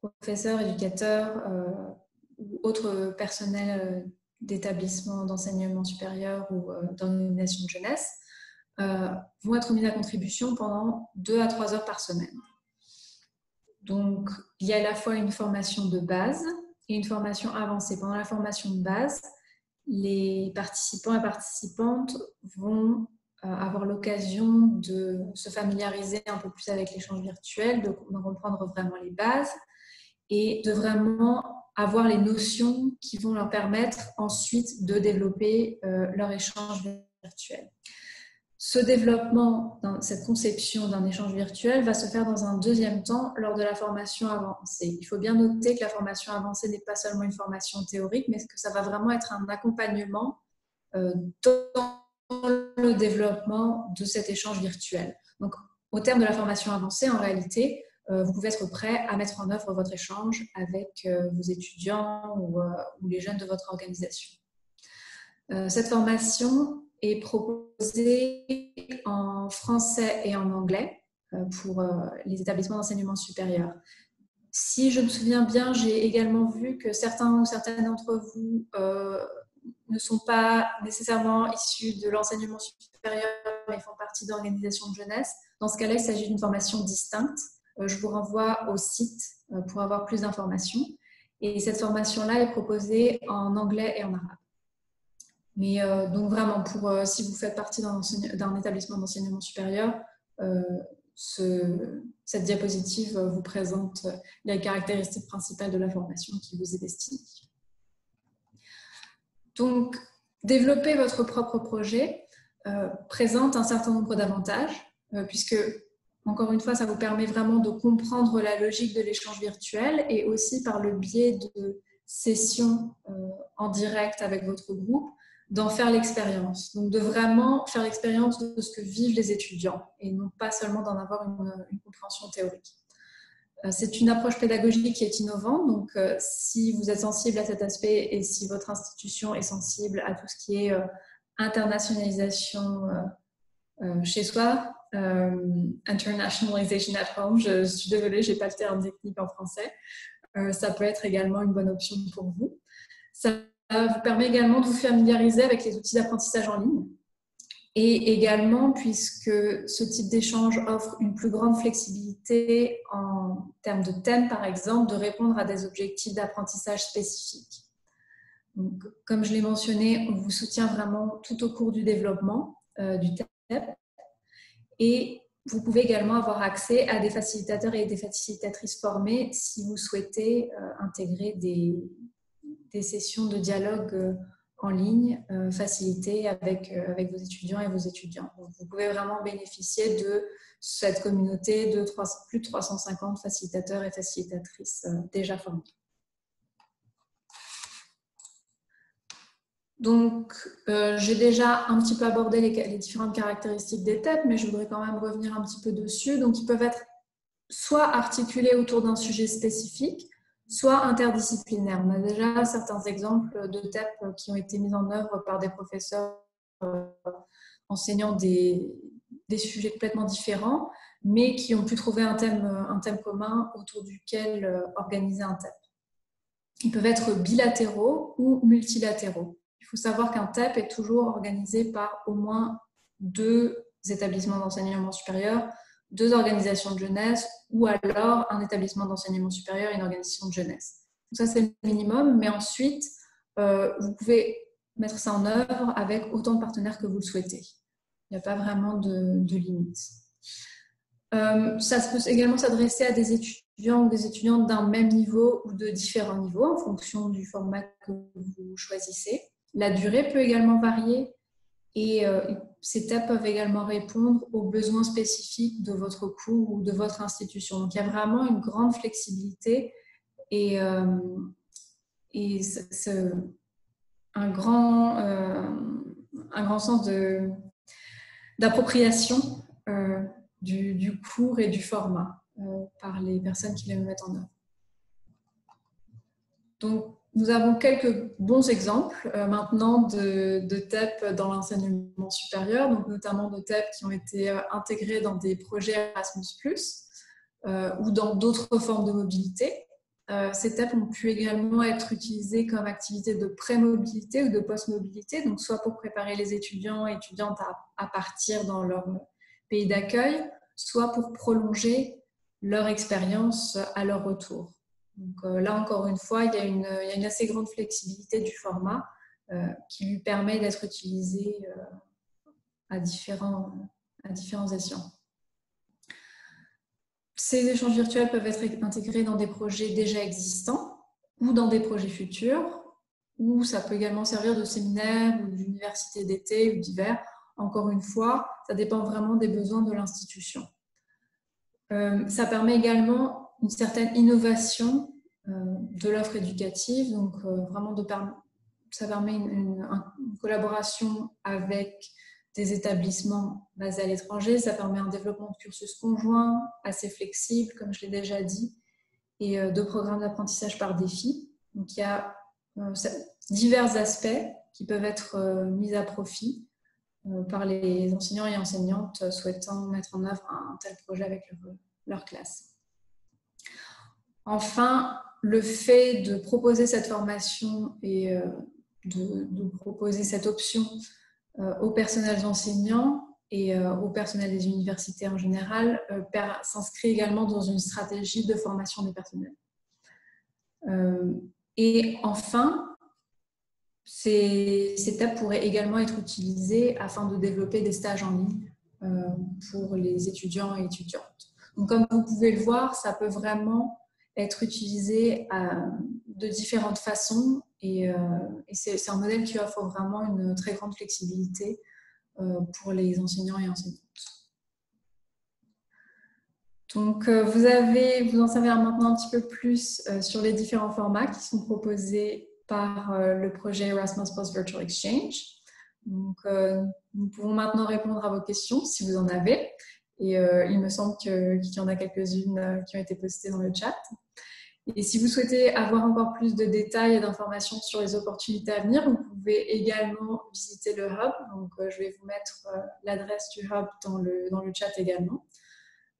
professeurs, éducateurs euh, ou autres personnels d'établissements d'enseignement supérieur ou d'organisation de jeunesse vont être mis à contribution pendant 2 à 3 heures par semaine. Donc, il y a à la fois une formation de base et une formation avancée. Pendant la formation de base, les participants et participantes vont euh, avoir l'occasion de se familiariser un peu plus avec l'échange virtuel, de, comprendre vraiment les bases et de vraiment avoir les notions qui vont leur permettre ensuite de développer euh, leur échange virtuel. Ce développement, cette conception d'un échange virtuel va se faire dans un deuxième temps lors de la formation avancée. Il faut bien noter que la formation avancée n'est pas seulement une formation théorique, mais que ça va vraiment être un accompagnement euh, dans le développement de cet échange virtuel. Donc, au terme de la formation avancée, en réalité, euh, vous pouvez être prêt à mettre en œuvre votre échange avec euh, vos étudiants ou, les jeunes de votre organisation. Cette formation est proposée en français et en anglais pour les établissements d'enseignement supérieur. Si je me souviens bien, j'ai également vu que certains ou certaines d'entre vous ne sont pas nécessairement issus de l'enseignement supérieur, mais font partie d'organisations de jeunesse. Dans ce cas-là, il s'agit d'une formation distincte. Euh, je vous renvoie au site euh, pour avoir plus d'informations. Et cette formation-là est proposée en anglais et en arabe. Mais euh, donc vraiment, si vous faites partie d'un établissement d'enseignement supérieur, ce, cette diapositive vous présente les caractéristiques principales de la formation qui vous est destinée. Donc, développer votre propre projet euh, présente un certain nombre d'avantages, euh, puisque, encore une fois, ça vous permet vraiment de comprendre la logique de l'échange virtuel et aussi par le biais de sessions euh, en direct avec votre groupe, d'en faire l'expérience. Donc, de vraiment faire l'expérience de ce que vivent les étudiants et non pas seulement d'en avoir une compréhension théorique. Euh, c'est une approche pédagogique qui est innovante. Donc, euh, si vous êtes sensible à cet aspect et si votre institution est sensible à tout ce qui est euh, internationalisation chez soi, internationalization at home, je, suis désolée, je n'ai pas le terme technique en français, ça peut être également une bonne option pour vous. Ça vous permet également de vous familiariser avec les outils d'apprentissage en ligne. Et également, puisque ce type d'échange offre une plus grande flexibilité en termes de thème, par exemple, de répondre à des objectifs d'apprentissage spécifiques. Comme je l'ai mentionné, on vous soutient vraiment tout au cours du développement euh, du thème. Et vous pouvez également avoir accès à des facilitateurs et des facilitatrices formés si vous souhaitez euh, intégrer des, des, sessions de dialogue euh, en ligne euh, facilité avec, euh, avec vos étudiants et vos étudiants. vous pouvez vraiment bénéficier de cette communauté de plus de 350 facilitateurs et facilitatrices euh, déjà formés. Donc, j'ai déjà un petit peu abordé les, les, différentes caractéristiques des TEP, mais je voudrais quand même revenir un petit peu dessus. Donc, ils peuvent être soit articulés autour d'un sujet spécifique, soit interdisciplinaire. On a déjà certains exemples de TEP qui ont été mis en œuvre par des professeurs euh, enseignant des, sujets complètement différents, mais qui ont pu trouver un thème, un thème commun autour duquel euh, organiser un TEP. Ils peuvent être bilatéraux ou multilatéraux. Il faut savoir qu'un TEP est toujours organisé par au moins deux établissements d'enseignement supérieur deux organisations de jeunesse ou alors un établissement d'enseignement supérieur et une organisation de jeunesse. ça, c'est le minimum, mais ensuite, euh, vous pouvez mettre ça en œuvre avec autant de partenaires que vous le souhaitez. Il n'y a pas vraiment de, de limite. Euh, ça peut également s'adresser à des étudiants ou des étudiantes d'un même niveau ou de différents niveaux en fonction du format que vous choisissez. La durée peut également varier et euh, ces TAP peuvent également répondre aux besoins spécifiques de votre cours ou de votre institution. Donc, il y a vraiment une grande flexibilité et, euh, un, grand, euh, un grand sens d'appropriation du, du, cours et du format par les personnes qui les mettent en œuvre. Donc, nous avons quelques bons exemples euh, maintenant de, TEP dans l'enseignement supérieur, donc notamment de TEP qui ont été euh, intégrés dans des projets Erasmus, euh, ou dans d'autres formes de mobilité. ces TEP ont pu également être utilisés comme activité de pré-mobilité ou de post-mobilité, donc soit pour préparer les étudiants et étudiantes à partir dans leur pays d'accueil, soit pour prolonger leur expérience à leur retour. Donc euh, là, encore une fois, il y, a une, assez grande flexibilité du format euh, qui lui permet d'être utilisé euh, à différents, à Ces échanges virtuels peuvent être intégrés dans des projets déjà existants ou dans des projets futurs, ou ça peut également servir de séminaire ou d'université d'été ou d'hiver. Encore une fois, ça dépend vraiment des besoins de l'institution. ça permet également une certaine innovation de l'offre éducative. Donc, euh, vraiment, de ça permet une, collaboration avec des établissements basés à l'étranger. Ça permet un développement de cursus conjoint assez flexible, comme je l'ai déjà dit, et de programmes d'apprentissage par défi. Donc il y a divers aspects qui peuvent être mis à profit par les enseignants et enseignantes souhaitant mettre en œuvre un tel projet avec leur classe. Enfin, le fait de proposer cette formation et euh, de, proposer cette option euh, aux personnels enseignants et euh, au personnel des universités en général s'inscrit également dans une stratégie de formation des personnels. et enfin, ces, ces étapes pourraient également être utilisées afin de développer des stages en ligne pour les étudiants et étudiantes. Donc, comme vous pouvez le voir, ça peut vraiment être utilisé euh, de différentes façons et, euh, c'est un modèle qui offre vraiment une très grande flexibilité euh, pour les enseignants et enseignantes. Donc, vous, avez, vous en savez maintenant un petit peu plus sur les différents formats qui sont proposés par le projet Erasmus Post Virtual Exchange. Nous pouvons maintenant répondre à vos questions si vous en avez. Et euh, il me semble qu'il y en a quelques-unes euh, qui ont été postées dans le chat. Et si vous souhaitez avoir encore plus de détails et d'informations sur les opportunités à venir, vous pouvez également visiter le hub. Donc, euh, je vais vous mettre l'adresse du hub dans le, dans le chat également.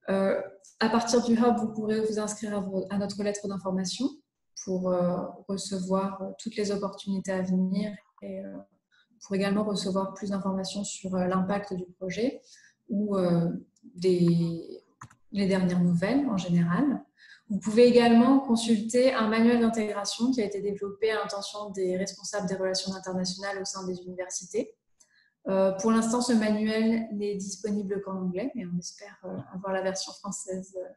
à partir du hub, vous pourrez vous inscrire à, notre lettre d'information pour recevoir toutes les opportunités à venir et pour également recevoir plus d'informations sur l'impact du projet ou les dernières nouvelles en général. Vous pouvez également consulter un manuel d'intégration qui a été développé à l'intention des responsables des relations internationales au sein des universités. Euh, pour l'instant, ce manuel n'est disponible qu'en anglais, mais on espère euh, avoir la version française euh,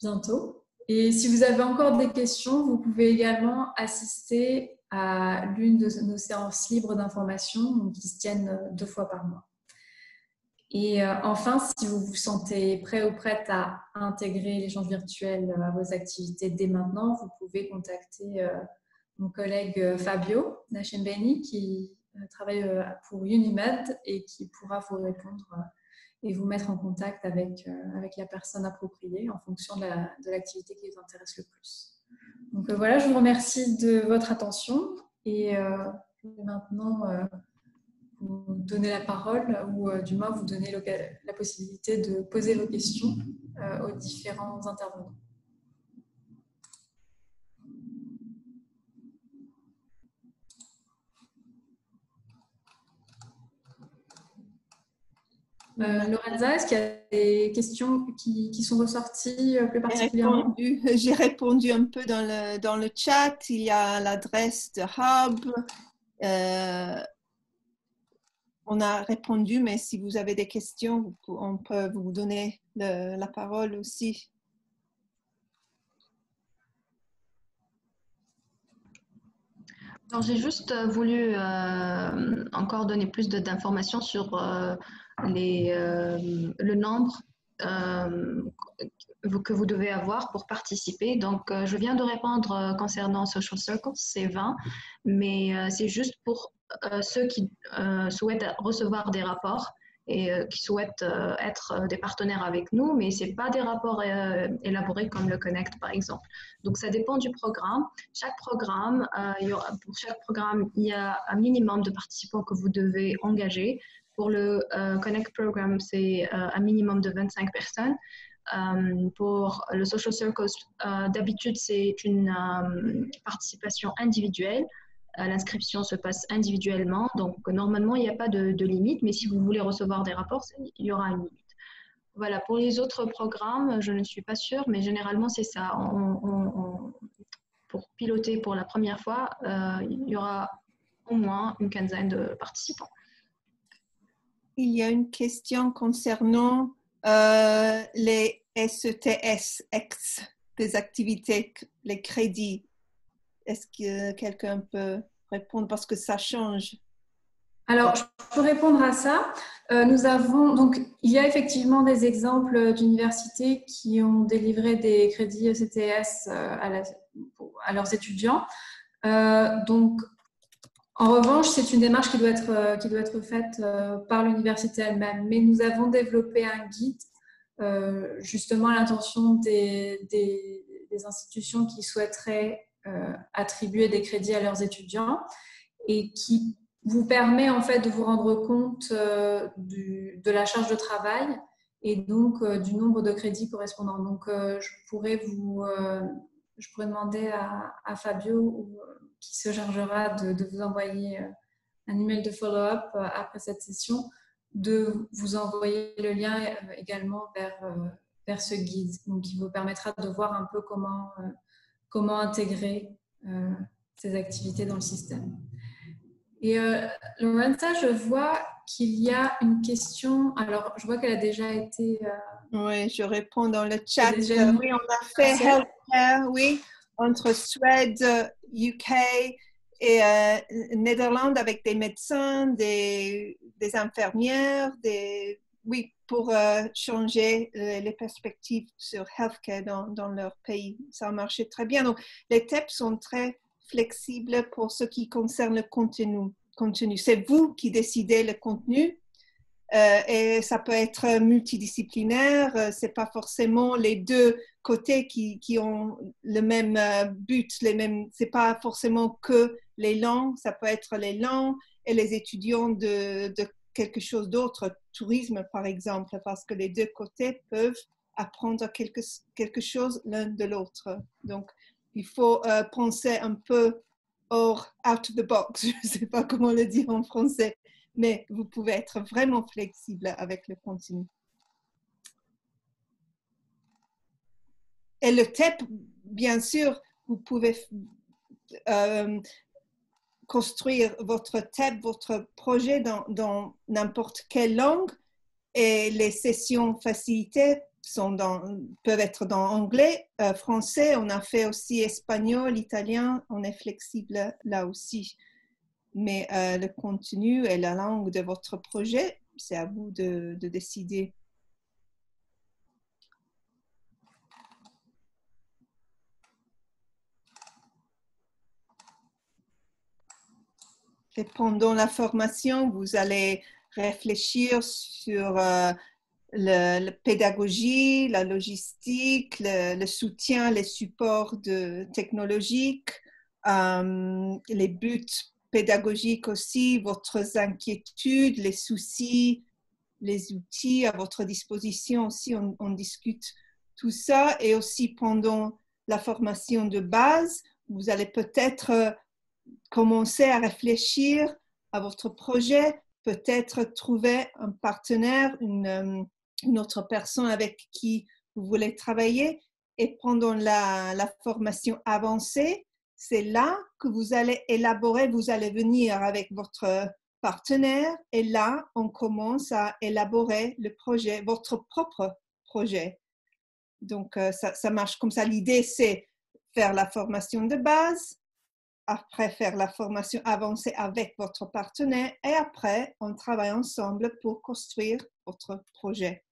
bientôt. Et si vous avez encore des questions, vous pouvez également assister à l'une de nos séances libres d'information qui se tiennent deux fois par mois. Et euh, enfin, si vous vous sentez prêt ou prête à intégrer l'échange virtuel à vos activités dès maintenant, vous pouvez contacter euh, mon collègue euh, Fabio Nachembeni qui travaille pour Unimed et qui pourra vous répondre et vous mettre en contact avec, avec la personne appropriée en fonction de l'activité qui vous intéresse le plus. Donc voilà, je vous remercie de votre attention et maintenant vous donner la parole ou euh, du moins vous donner la possibilité de poser vos questions euh, aux différents intervenants. Euh, Lorenza, est-ce qu'il y a des questions qui, sont ressorties plus particulièrement? J'ai répondu, un peu dans le, dans le chat. Il y a l'adresse de Hub on a répondu, mais si vous avez des questions, on peut vous donner la parole aussi. J'ai juste euh, voulu euh, encore donner plus d'informations sur euh, le nombre que vous devez avoir pour participer. Donc, je viens de répondre concernant Social Circles, c'est 20, mais c'est juste pour euh, ceux qui euh, souhaitent recevoir des rapports et euh, qui souhaitent être des partenaires avec nous, mais ce n'est pas des rapports élaborés comme le Connect, par exemple. Donc, ça dépend du programme. Chaque programme, pour chaque programme, il y a un minimum de participants que vous devez engager. Pour le Connect Program, c'est un minimum de 25 personnes. pour le Social Circles, d'habitude, c'est une participation individuelle. Euh, l'inscription se passe individuellement. Donc, normalement, il n'y a pas de, limite, mais si vous voulez recevoir des rapports, il y aura une limite. Voilà, pour les autres programmes, je ne suis pas sûre, mais généralement, c'est ça. pour piloter pour la première fois, euh, il y aura au moins une quinzaine de participants. Il y a une question concernant euh, les SETS, des activités, les crédits. Est-ce que quelqu'un peut répondre? Parce que ça change alors, je peux répondre à ça. Euh, nous avons donc, il y a effectivement des exemples d'universités qui ont délivré des crédits ECTS euh, à, leurs étudiants. Donc, En revanche, c'est une démarche qui doit être, qui doit être faite par l'université elle-même. Mais nous avons développé un guide justement à l'intention des, des, institutions qui souhaiteraient attribuer des crédits à leurs étudiants et qui vous permet en fait de vous rendre compte de la charge de travail et donc du nombre de crédits correspondants. Donc, je pourrais vous je pourrais demander à, Fabio qui se chargera de, vous envoyer euh, un email de follow-up euh, après cette session, de vous envoyer le lien euh, également vers, vers ce guide, donc qui vous permettra de voir un peu comment, comment intégrer ces activités dans le système. Et euh, Lorenza, je vois qu'il y a une question. Alors, je vois qu'elle a déjà été. Oui, je réponds dans le chat. Oui, on a fait healthcare, oui, entre Suède, UK et euh, Néderlande avec des médecins, des, des infirmières, des, oui, pour euh, changer les perspectives sur healthcare dans, dans leur pays. Ça a marché très bien. Donc, les TEP sont très flexibles pour ce qui concerne le contenu. contenu. C'est vous qui décidez le contenu euh, et ça peut être multidisciplinaire. Euh, c'est pas forcément les deux côtés qui, ont le même euh, but, les mêmes. C'est pas forcément que les langues. Ça peut être les langues et les étudiants de, de quelque chose d'autre, tourisme par exemple, parce que les deux côtés peuvent apprendre quelque, quelque chose l'un de l'autre. Donc, il faut penser un peu hors, out of the box, je ne sais pas comment le dire en français, mais vous pouvez être vraiment flexible avec le contenu. Et le TEP, bien sûr, vous pouvez euh, construire votre TEP, votre projet dans n'importe quelle langue. Et les sessions facilitées sont dans, peuvent être dans anglais, euh, français, on a fait aussi espagnol, italien, on est flexible là aussi mais euh, le contenu et la langue de votre projet, c'est à vous de, décider. Pendant la formation, vous allez réfléchir sur euh, la pédagogie, la logistique, le, soutien, les supports technologiques, euh, les buts pédagogique aussi, votre inquiétudes, les soucis, les outils à votre disposition aussi. On, discute tout ça et aussi pendant la formation de base, vous allez peut-être euh, commencer à réfléchir à votre projet, peut-être trouver un partenaire, une, euh, autre personne avec qui vous voulez travailler. Et pendant la formation avancée, c'est là que vous allez élaborer, vous allez venir avec votre partenaire et là, on commence à élaborer le projet, votre propre projet. Donc, euh, ça, marche comme ça. L'idée, c'est faire la formation de base, après faire la formation avancée avec votre partenaire et après, on travaille ensemble pour construire votre projet.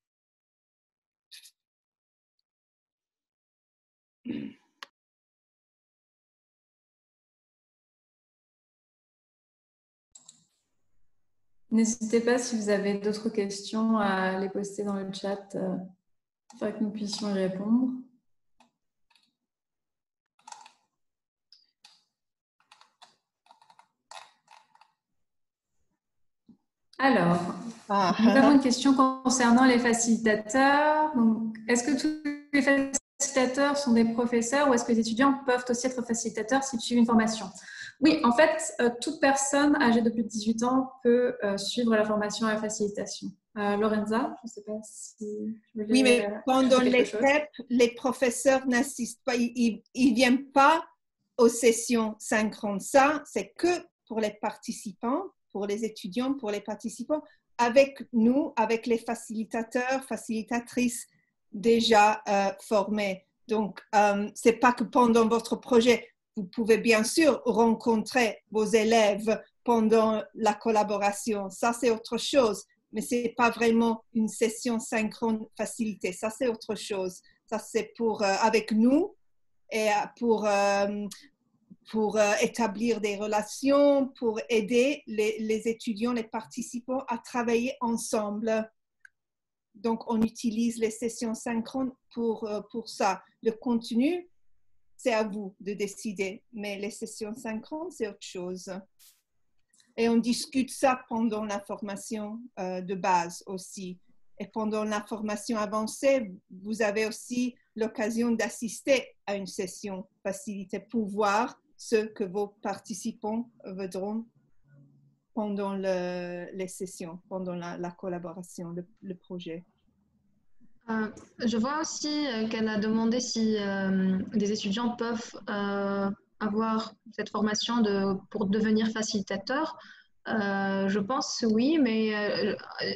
N'hésitez pas si vous avez d'autres questions à les poster dans le chat euh, afin que nous puissions y répondre. Alors, ah. nous avons une question concernant les facilitateurs. Est-ce que tous les facilitateurs sont des professeurs ou est-ce que les étudiants peuvent aussi être facilitateurs s'ils suivent une formation? Oui, en fait, euh, toute personne âgée de plus de 18 ans peut euh, suivre la formation à la facilitation. Euh, Lorenza, je ne sais pas si... oui, mais pendant les TEP, les professeurs n'assistent pas, ils ne viennent pas aux sessions synchrones. Ça, c'est que pour les participants, pour les étudiants, pour les participants, avec nous, avec les facilitateurs, facilitatrices déjà formés. Donc, ce n'est pas que pendant votre projet, vous pouvez bien sûr rencontrer vos élèves pendant la collaboration. Ça, c'est autre chose, mais ce n'est pas vraiment une session synchrone facilitée. Ça, c'est autre chose. Ça, c'est pour euh, avec nous et euh, pour, euh, pour établir des relations, pour aider les, étudiants, les participants à travailler ensemble. Donc, on utilise les sessions synchrones pour, pour ça. Le contenu, c'est à vous de décider, mais les sessions synchrones, c'est autre chose. Et on discute ça pendant la formation euh, de base aussi. Et pendant la formation avancée, vous avez aussi l'occasion d'assister à une session facilitée pour voir ce que vos participants voudront pendant les sessions, pendant la, collaboration, le, projet. Euh, je vois aussi euh, qu'elle a demandé si euh, des étudiants peuvent avoir cette formation de, pour devenir facilitateur. je pense oui, mais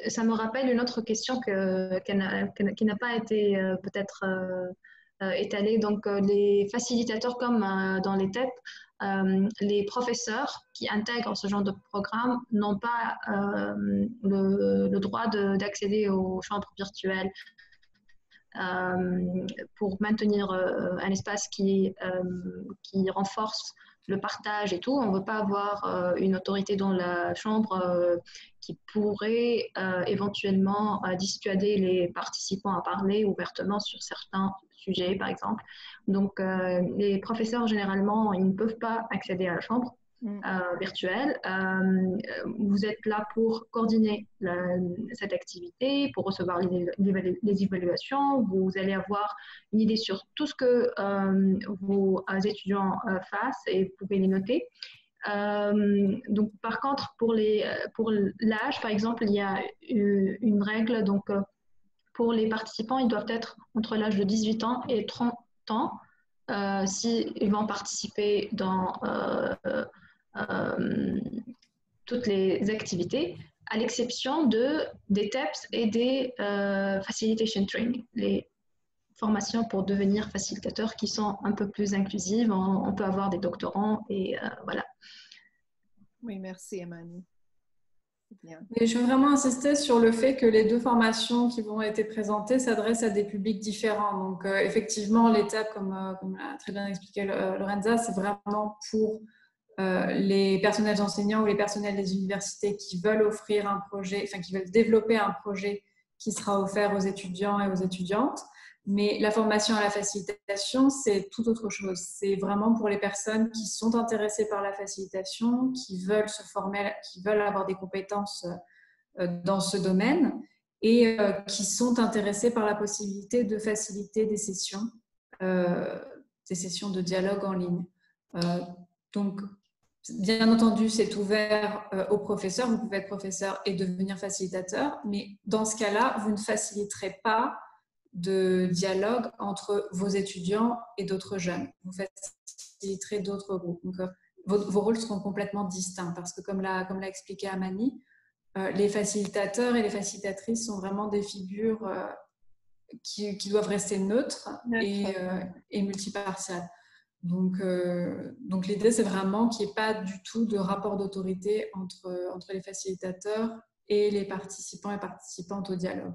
ça me rappelle une autre question que, qui n'a pas été peut-être euh, étalé. Donc, les facilitateurs, comme dans les TEP, les professeurs qui intègrent ce genre de programme n'ont pas le, droit d'accéder aux chambres virtuelles. Pour maintenir un espace qui, qui renforce le partage et tout. On ne veut pas avoir une autorité dans la chambre qui pourrait éventuellement dissuader les participants à parler ouvertement sur certains par exemple. Donc, euh, les professeurs, généralement, ils ne peuvent pas accéder à la chambre. Mm. Euh, virtuelle. Euh, vous êtes là pour coordonner cette activité, pour recevoir les, évaluations. Vous allez avoir une idée sur tout ce que vos étudiants fassent et vous pouvez les noter. donc, par contre, pour les pour l'âge, par exemple, il y a une, règle. Donc, pour les participants, ils doivent être entre l'âge de 18 ans et 30 ans euh, s'ils vont participer dans euh, euh, toutes les activités, à l'exception de, des TEPS et des Facilitation Training, les formations pour devenir facilitateur qui sont un peu plus inclusives. On, peut avoir des doctorants et voilà. Oui, merci, Emmanuel je veux vraiment insister sur le fait que les deux formations qui vont être présentées s'adressent à des publics différents. Donc, euh, effectivement, l'étape, comme, euh, comme l'a très bien expliqué euh, Lorenza, c'est vraiment pour les personnels enseignants ou les personnels des universités qui veulent offrir un projet, enfin, qui veulent développer un projet qui sera offert aux étudiants et aux étudiantes. Mais la formation à la facilitation, c'est tout autre chose. C'est vraiment pour les personnes qui sont intéressées par la facilitation, qui veulent se former, qui veulent avoir des compétences euh, dans ce domaine et euh, qui sont intéressées par la possibilité de faciliter des sessions, euh, des sessions de dialogue en ligne. donc, bien entendu, c'est ouvert aux professeurs. Vous pouvez être professeur et devenir facilitateur, mais dans ce cas-là, vous ne faciliterez pas de dialogue entre vos étudiants et d'autres jeunes. Vous faciliterez d'autres groupes. Donc, euh, vos, rôles seront complètement distincts parce que, comme l'a, comme l'a expliqué Amani, euh, les facilitateurs et les facilitatrices sont vraiment des figures euh, qui, doivent rester neutres et, et, multipartiales. Donc, donc l'idée, c'est vraiment qu'il n'y ait pas du tout de rapport d'autorité entre, entre les facilitateurs et les participants et participantes au dialogue.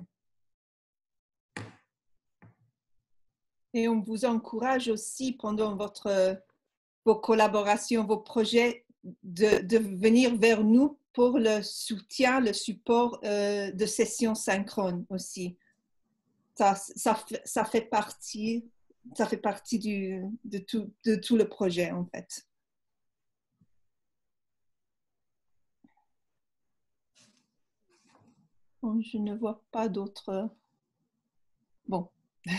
Et on vous encourage aussi pendant votre, vos collaborations, vos projets, de, de venir vers nous pour le soutien, le support euh, de sessions synchrones aussi. Ça, ça, ça, fait partie, ça fait partie du, de, tout, de tout le projet en fait. je ne vois pas d'autres. Bon.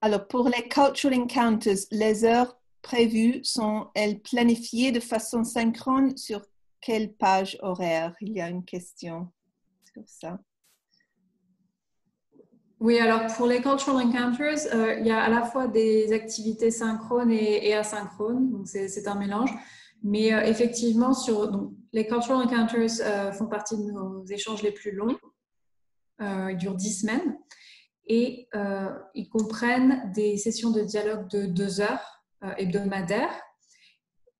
Alors, pour les Cultural Encounters, les heures prévues sont-elles planifiées de façon synchrone sur quelle page horaire? Il y a une question sur ça. Oui, alors pour les Cultural Encounters, euh, il y a à la fois des activités synchrones et, asynchrones, donc c'est un mélange. Mais euh, effectivement, sur, les Cultural Encounters euh, font partie de nos échanges les plus longs. ils durent dix semaines et ils comprennent des sessions de dialogue de deux heures hebdomadaires.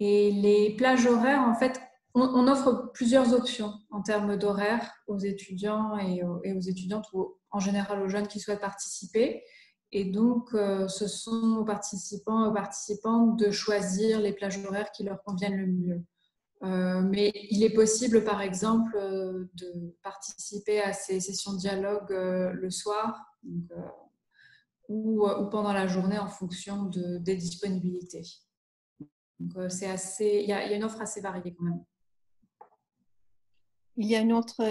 Et les plages horaires, en fait, on, offre plusieurs options en termes d'horaires aux étudiants et aux, étudiantes en général aux jeunes qui souhaitent participer. Et donc, ce sont aux participants, aux participantes de choisir les plages horaires qui leur conviennent le mieux. mais il est possible, par exemple, de participer à ces sessions de dialogue le soir ou, pendant la journée en fonction de, des disponibilités. C'est assez, il y, y a une offre assez variée quand même. Il y a une autre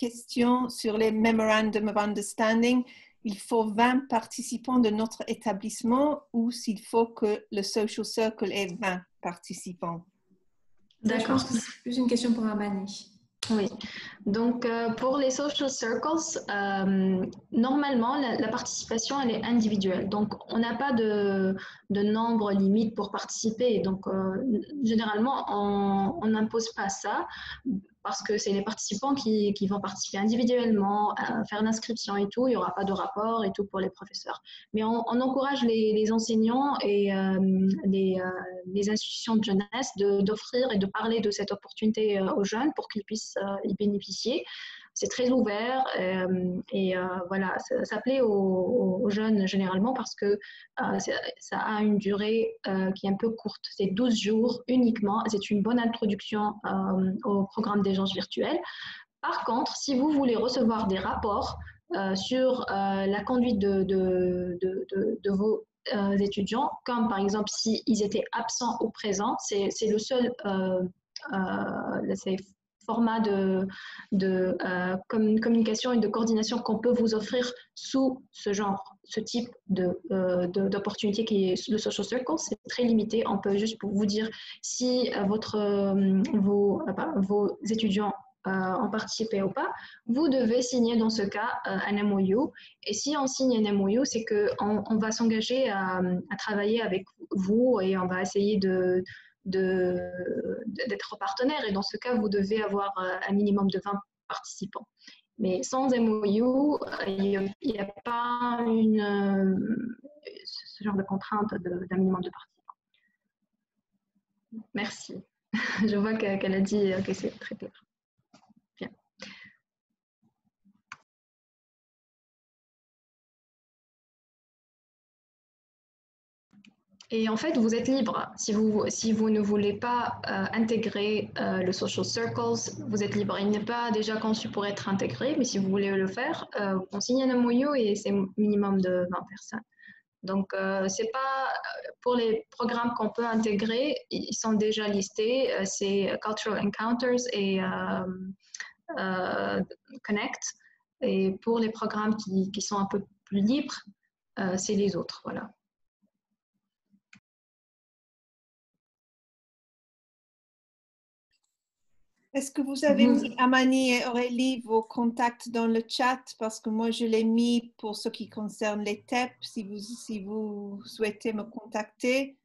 question sur les Memorandum of Understanding. Il faut 20 participants de notre établissement ou s'il faut que le Social Circle ait 20 participants. D'accord. C'est plus une question pour Amani. Oui, donc euh, pour les social circles, euh, normalement la, participation elle est individuelle. Donc on n'a pas de, de, nombre limite pour participer. Donc euh, généralement on n'impose pas ça parce que c'est les participants qui, vont participer individuellement, faire l'inscription et tout. Il n'y aura pas de rapport et tout pour les professeurs. Mais on, encourage les, enseignants et euh, les, euh, les, institutions de jeunesse d'offrir et de parler de cette opportunité euh, aux jeunes pour qu'ils puissent y bénéficier c'est très ouvert euh, et euh, voilà, ça, plaît aux, jeunes généralement parce que euh, ça a une durée qui est un peu courte. C'est 12 jours uniquement. C'est une bonne introduction au programme d'échange virtuel. Par contre, si vous voulez recevoir des rapports sur la conduite de, vos étudiants, comme par exemple s'ils étaient absents ou présents, c'est le seul format de, de euh, communication et de coordination qu'on peut vous offrir sous ce genre, ce type euh, d'opportunité qui est le social circle, c'est très limité. On peut juste vous dire si euh, votre, vos, vos étudiants ont participé ou pas, vous devez signer dans ce cas un MOU. Et si on signe un MOU, c'est qu'on on va s'engager à, travailler avec vous et on va essayer de, d'être partenaire. Et dans ce cas, vous devez avoir euh, un minimum de 20 participants. Mais sans MOU, il n'y a, pas une, euh, ce genre de contrainte d'un minimum de participants. Merci. Je vois qu'elle a dit que c'est très clair. Et en fait, vous êtes libre. Si vous, ne voulez pas euh, intégrer euh, le social circles, vous êtes libre. Il n'est pas déjà conçu pour être intégré, mais si vous voulez le faire, euh, on signe un MOU et c'est minimum de 20 personnes. Donc, c'est pas pour les programmes qu'on peut intégrer, ils sont déjà listés. c'est Cultural Encounters et Connect. Et pour les programmes qui sont un peu plus libres, c'est les autres. Voilà. Est-ce que vous avez mis, Amani et Aurélie, vos contacts dans le chat? Parce que moi, je l'ai mis pour ce qui concerne les TEP. Si vous, si vous souhaitez me contacter,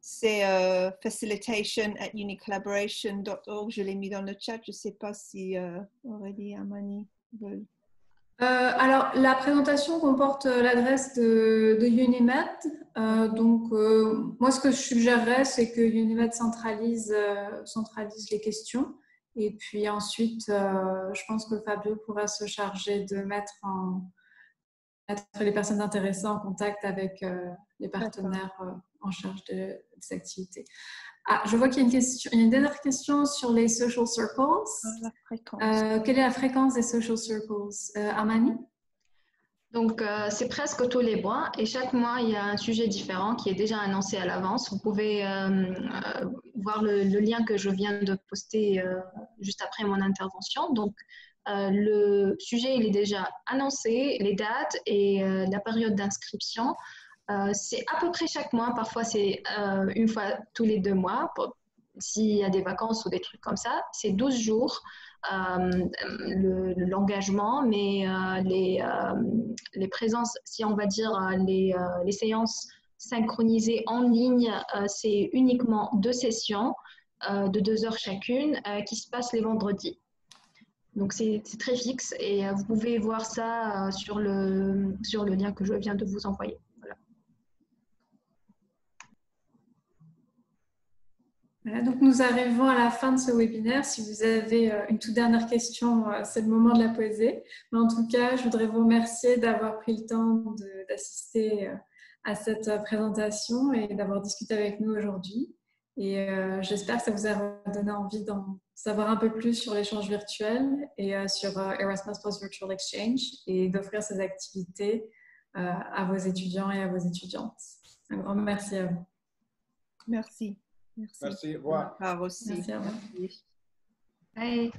c'est euh, facilitation at unicollaboration.org. Je l'ai mis dans le chat. Je ne sais pas si euh, Aurélie et Amani veulent. Euh, alors, la présentation comporte l'adresse de, de, Unimed. donc, moi, ce que je suggérerais, c'est que Unimed centralise, centralise les questions. Et puis ensuite, euh, je pense que Fabio pourra se charger de mettre, en, les personnes intéressées en contact avec euh, les partenaires euh, en charge de, des activités. Ah, je vois qu'il y a une question, il y a une dernière question sur les social circles. Quelle est la fréquence des social circles? Armani? Donc, euh, c'est presque tous les mois et chaque mois, il y a un sujet différent qui est déjà annoncé à l'avance. Vous pouvez euh, euh, voir le, lien que je viens de poster juste après mon intervention. Donc, le sujet, il est déjà annoncé, les dates et la période d'inscription. c'est à peu près chaque mois, parfois c'est une fois tous les deux mois, s'il y a des vacances ou des trucs comme ça. C'est 12 jours. Euh, l'engagement, mais euh, les, euh, les présences, si on va dire les, les séances synchronisées en ligne, c'est uniquement deux sessions de deux heures chacune qui se passent les vendredis. Donc c'est très fixe et vous pouvez voir ça sur, le, sur le lien que je viens de vous envoyer. Donc nous arrivons à la fin de ce webinaire. Si vous avez euh, une toute dernière question, euh, c'est le moment de la poser. Mais en tout cas, je voudrais vous remercier d'avoir pris le temps d'assister euh, à cette présentation et d'avoir discuté avec nous aujourd'hui. Et j'espère que ça vous a donné envie d'en savoir un peu plus sur l'échange virtuel et sur Erasmus Plus Virtual Exchange et d'offrir ces activités à vos étudiants et à vos étudiantes. Un grand merci à vous. Merci. Merci. Merci. Au revoir. Au revoir aussi. Bye.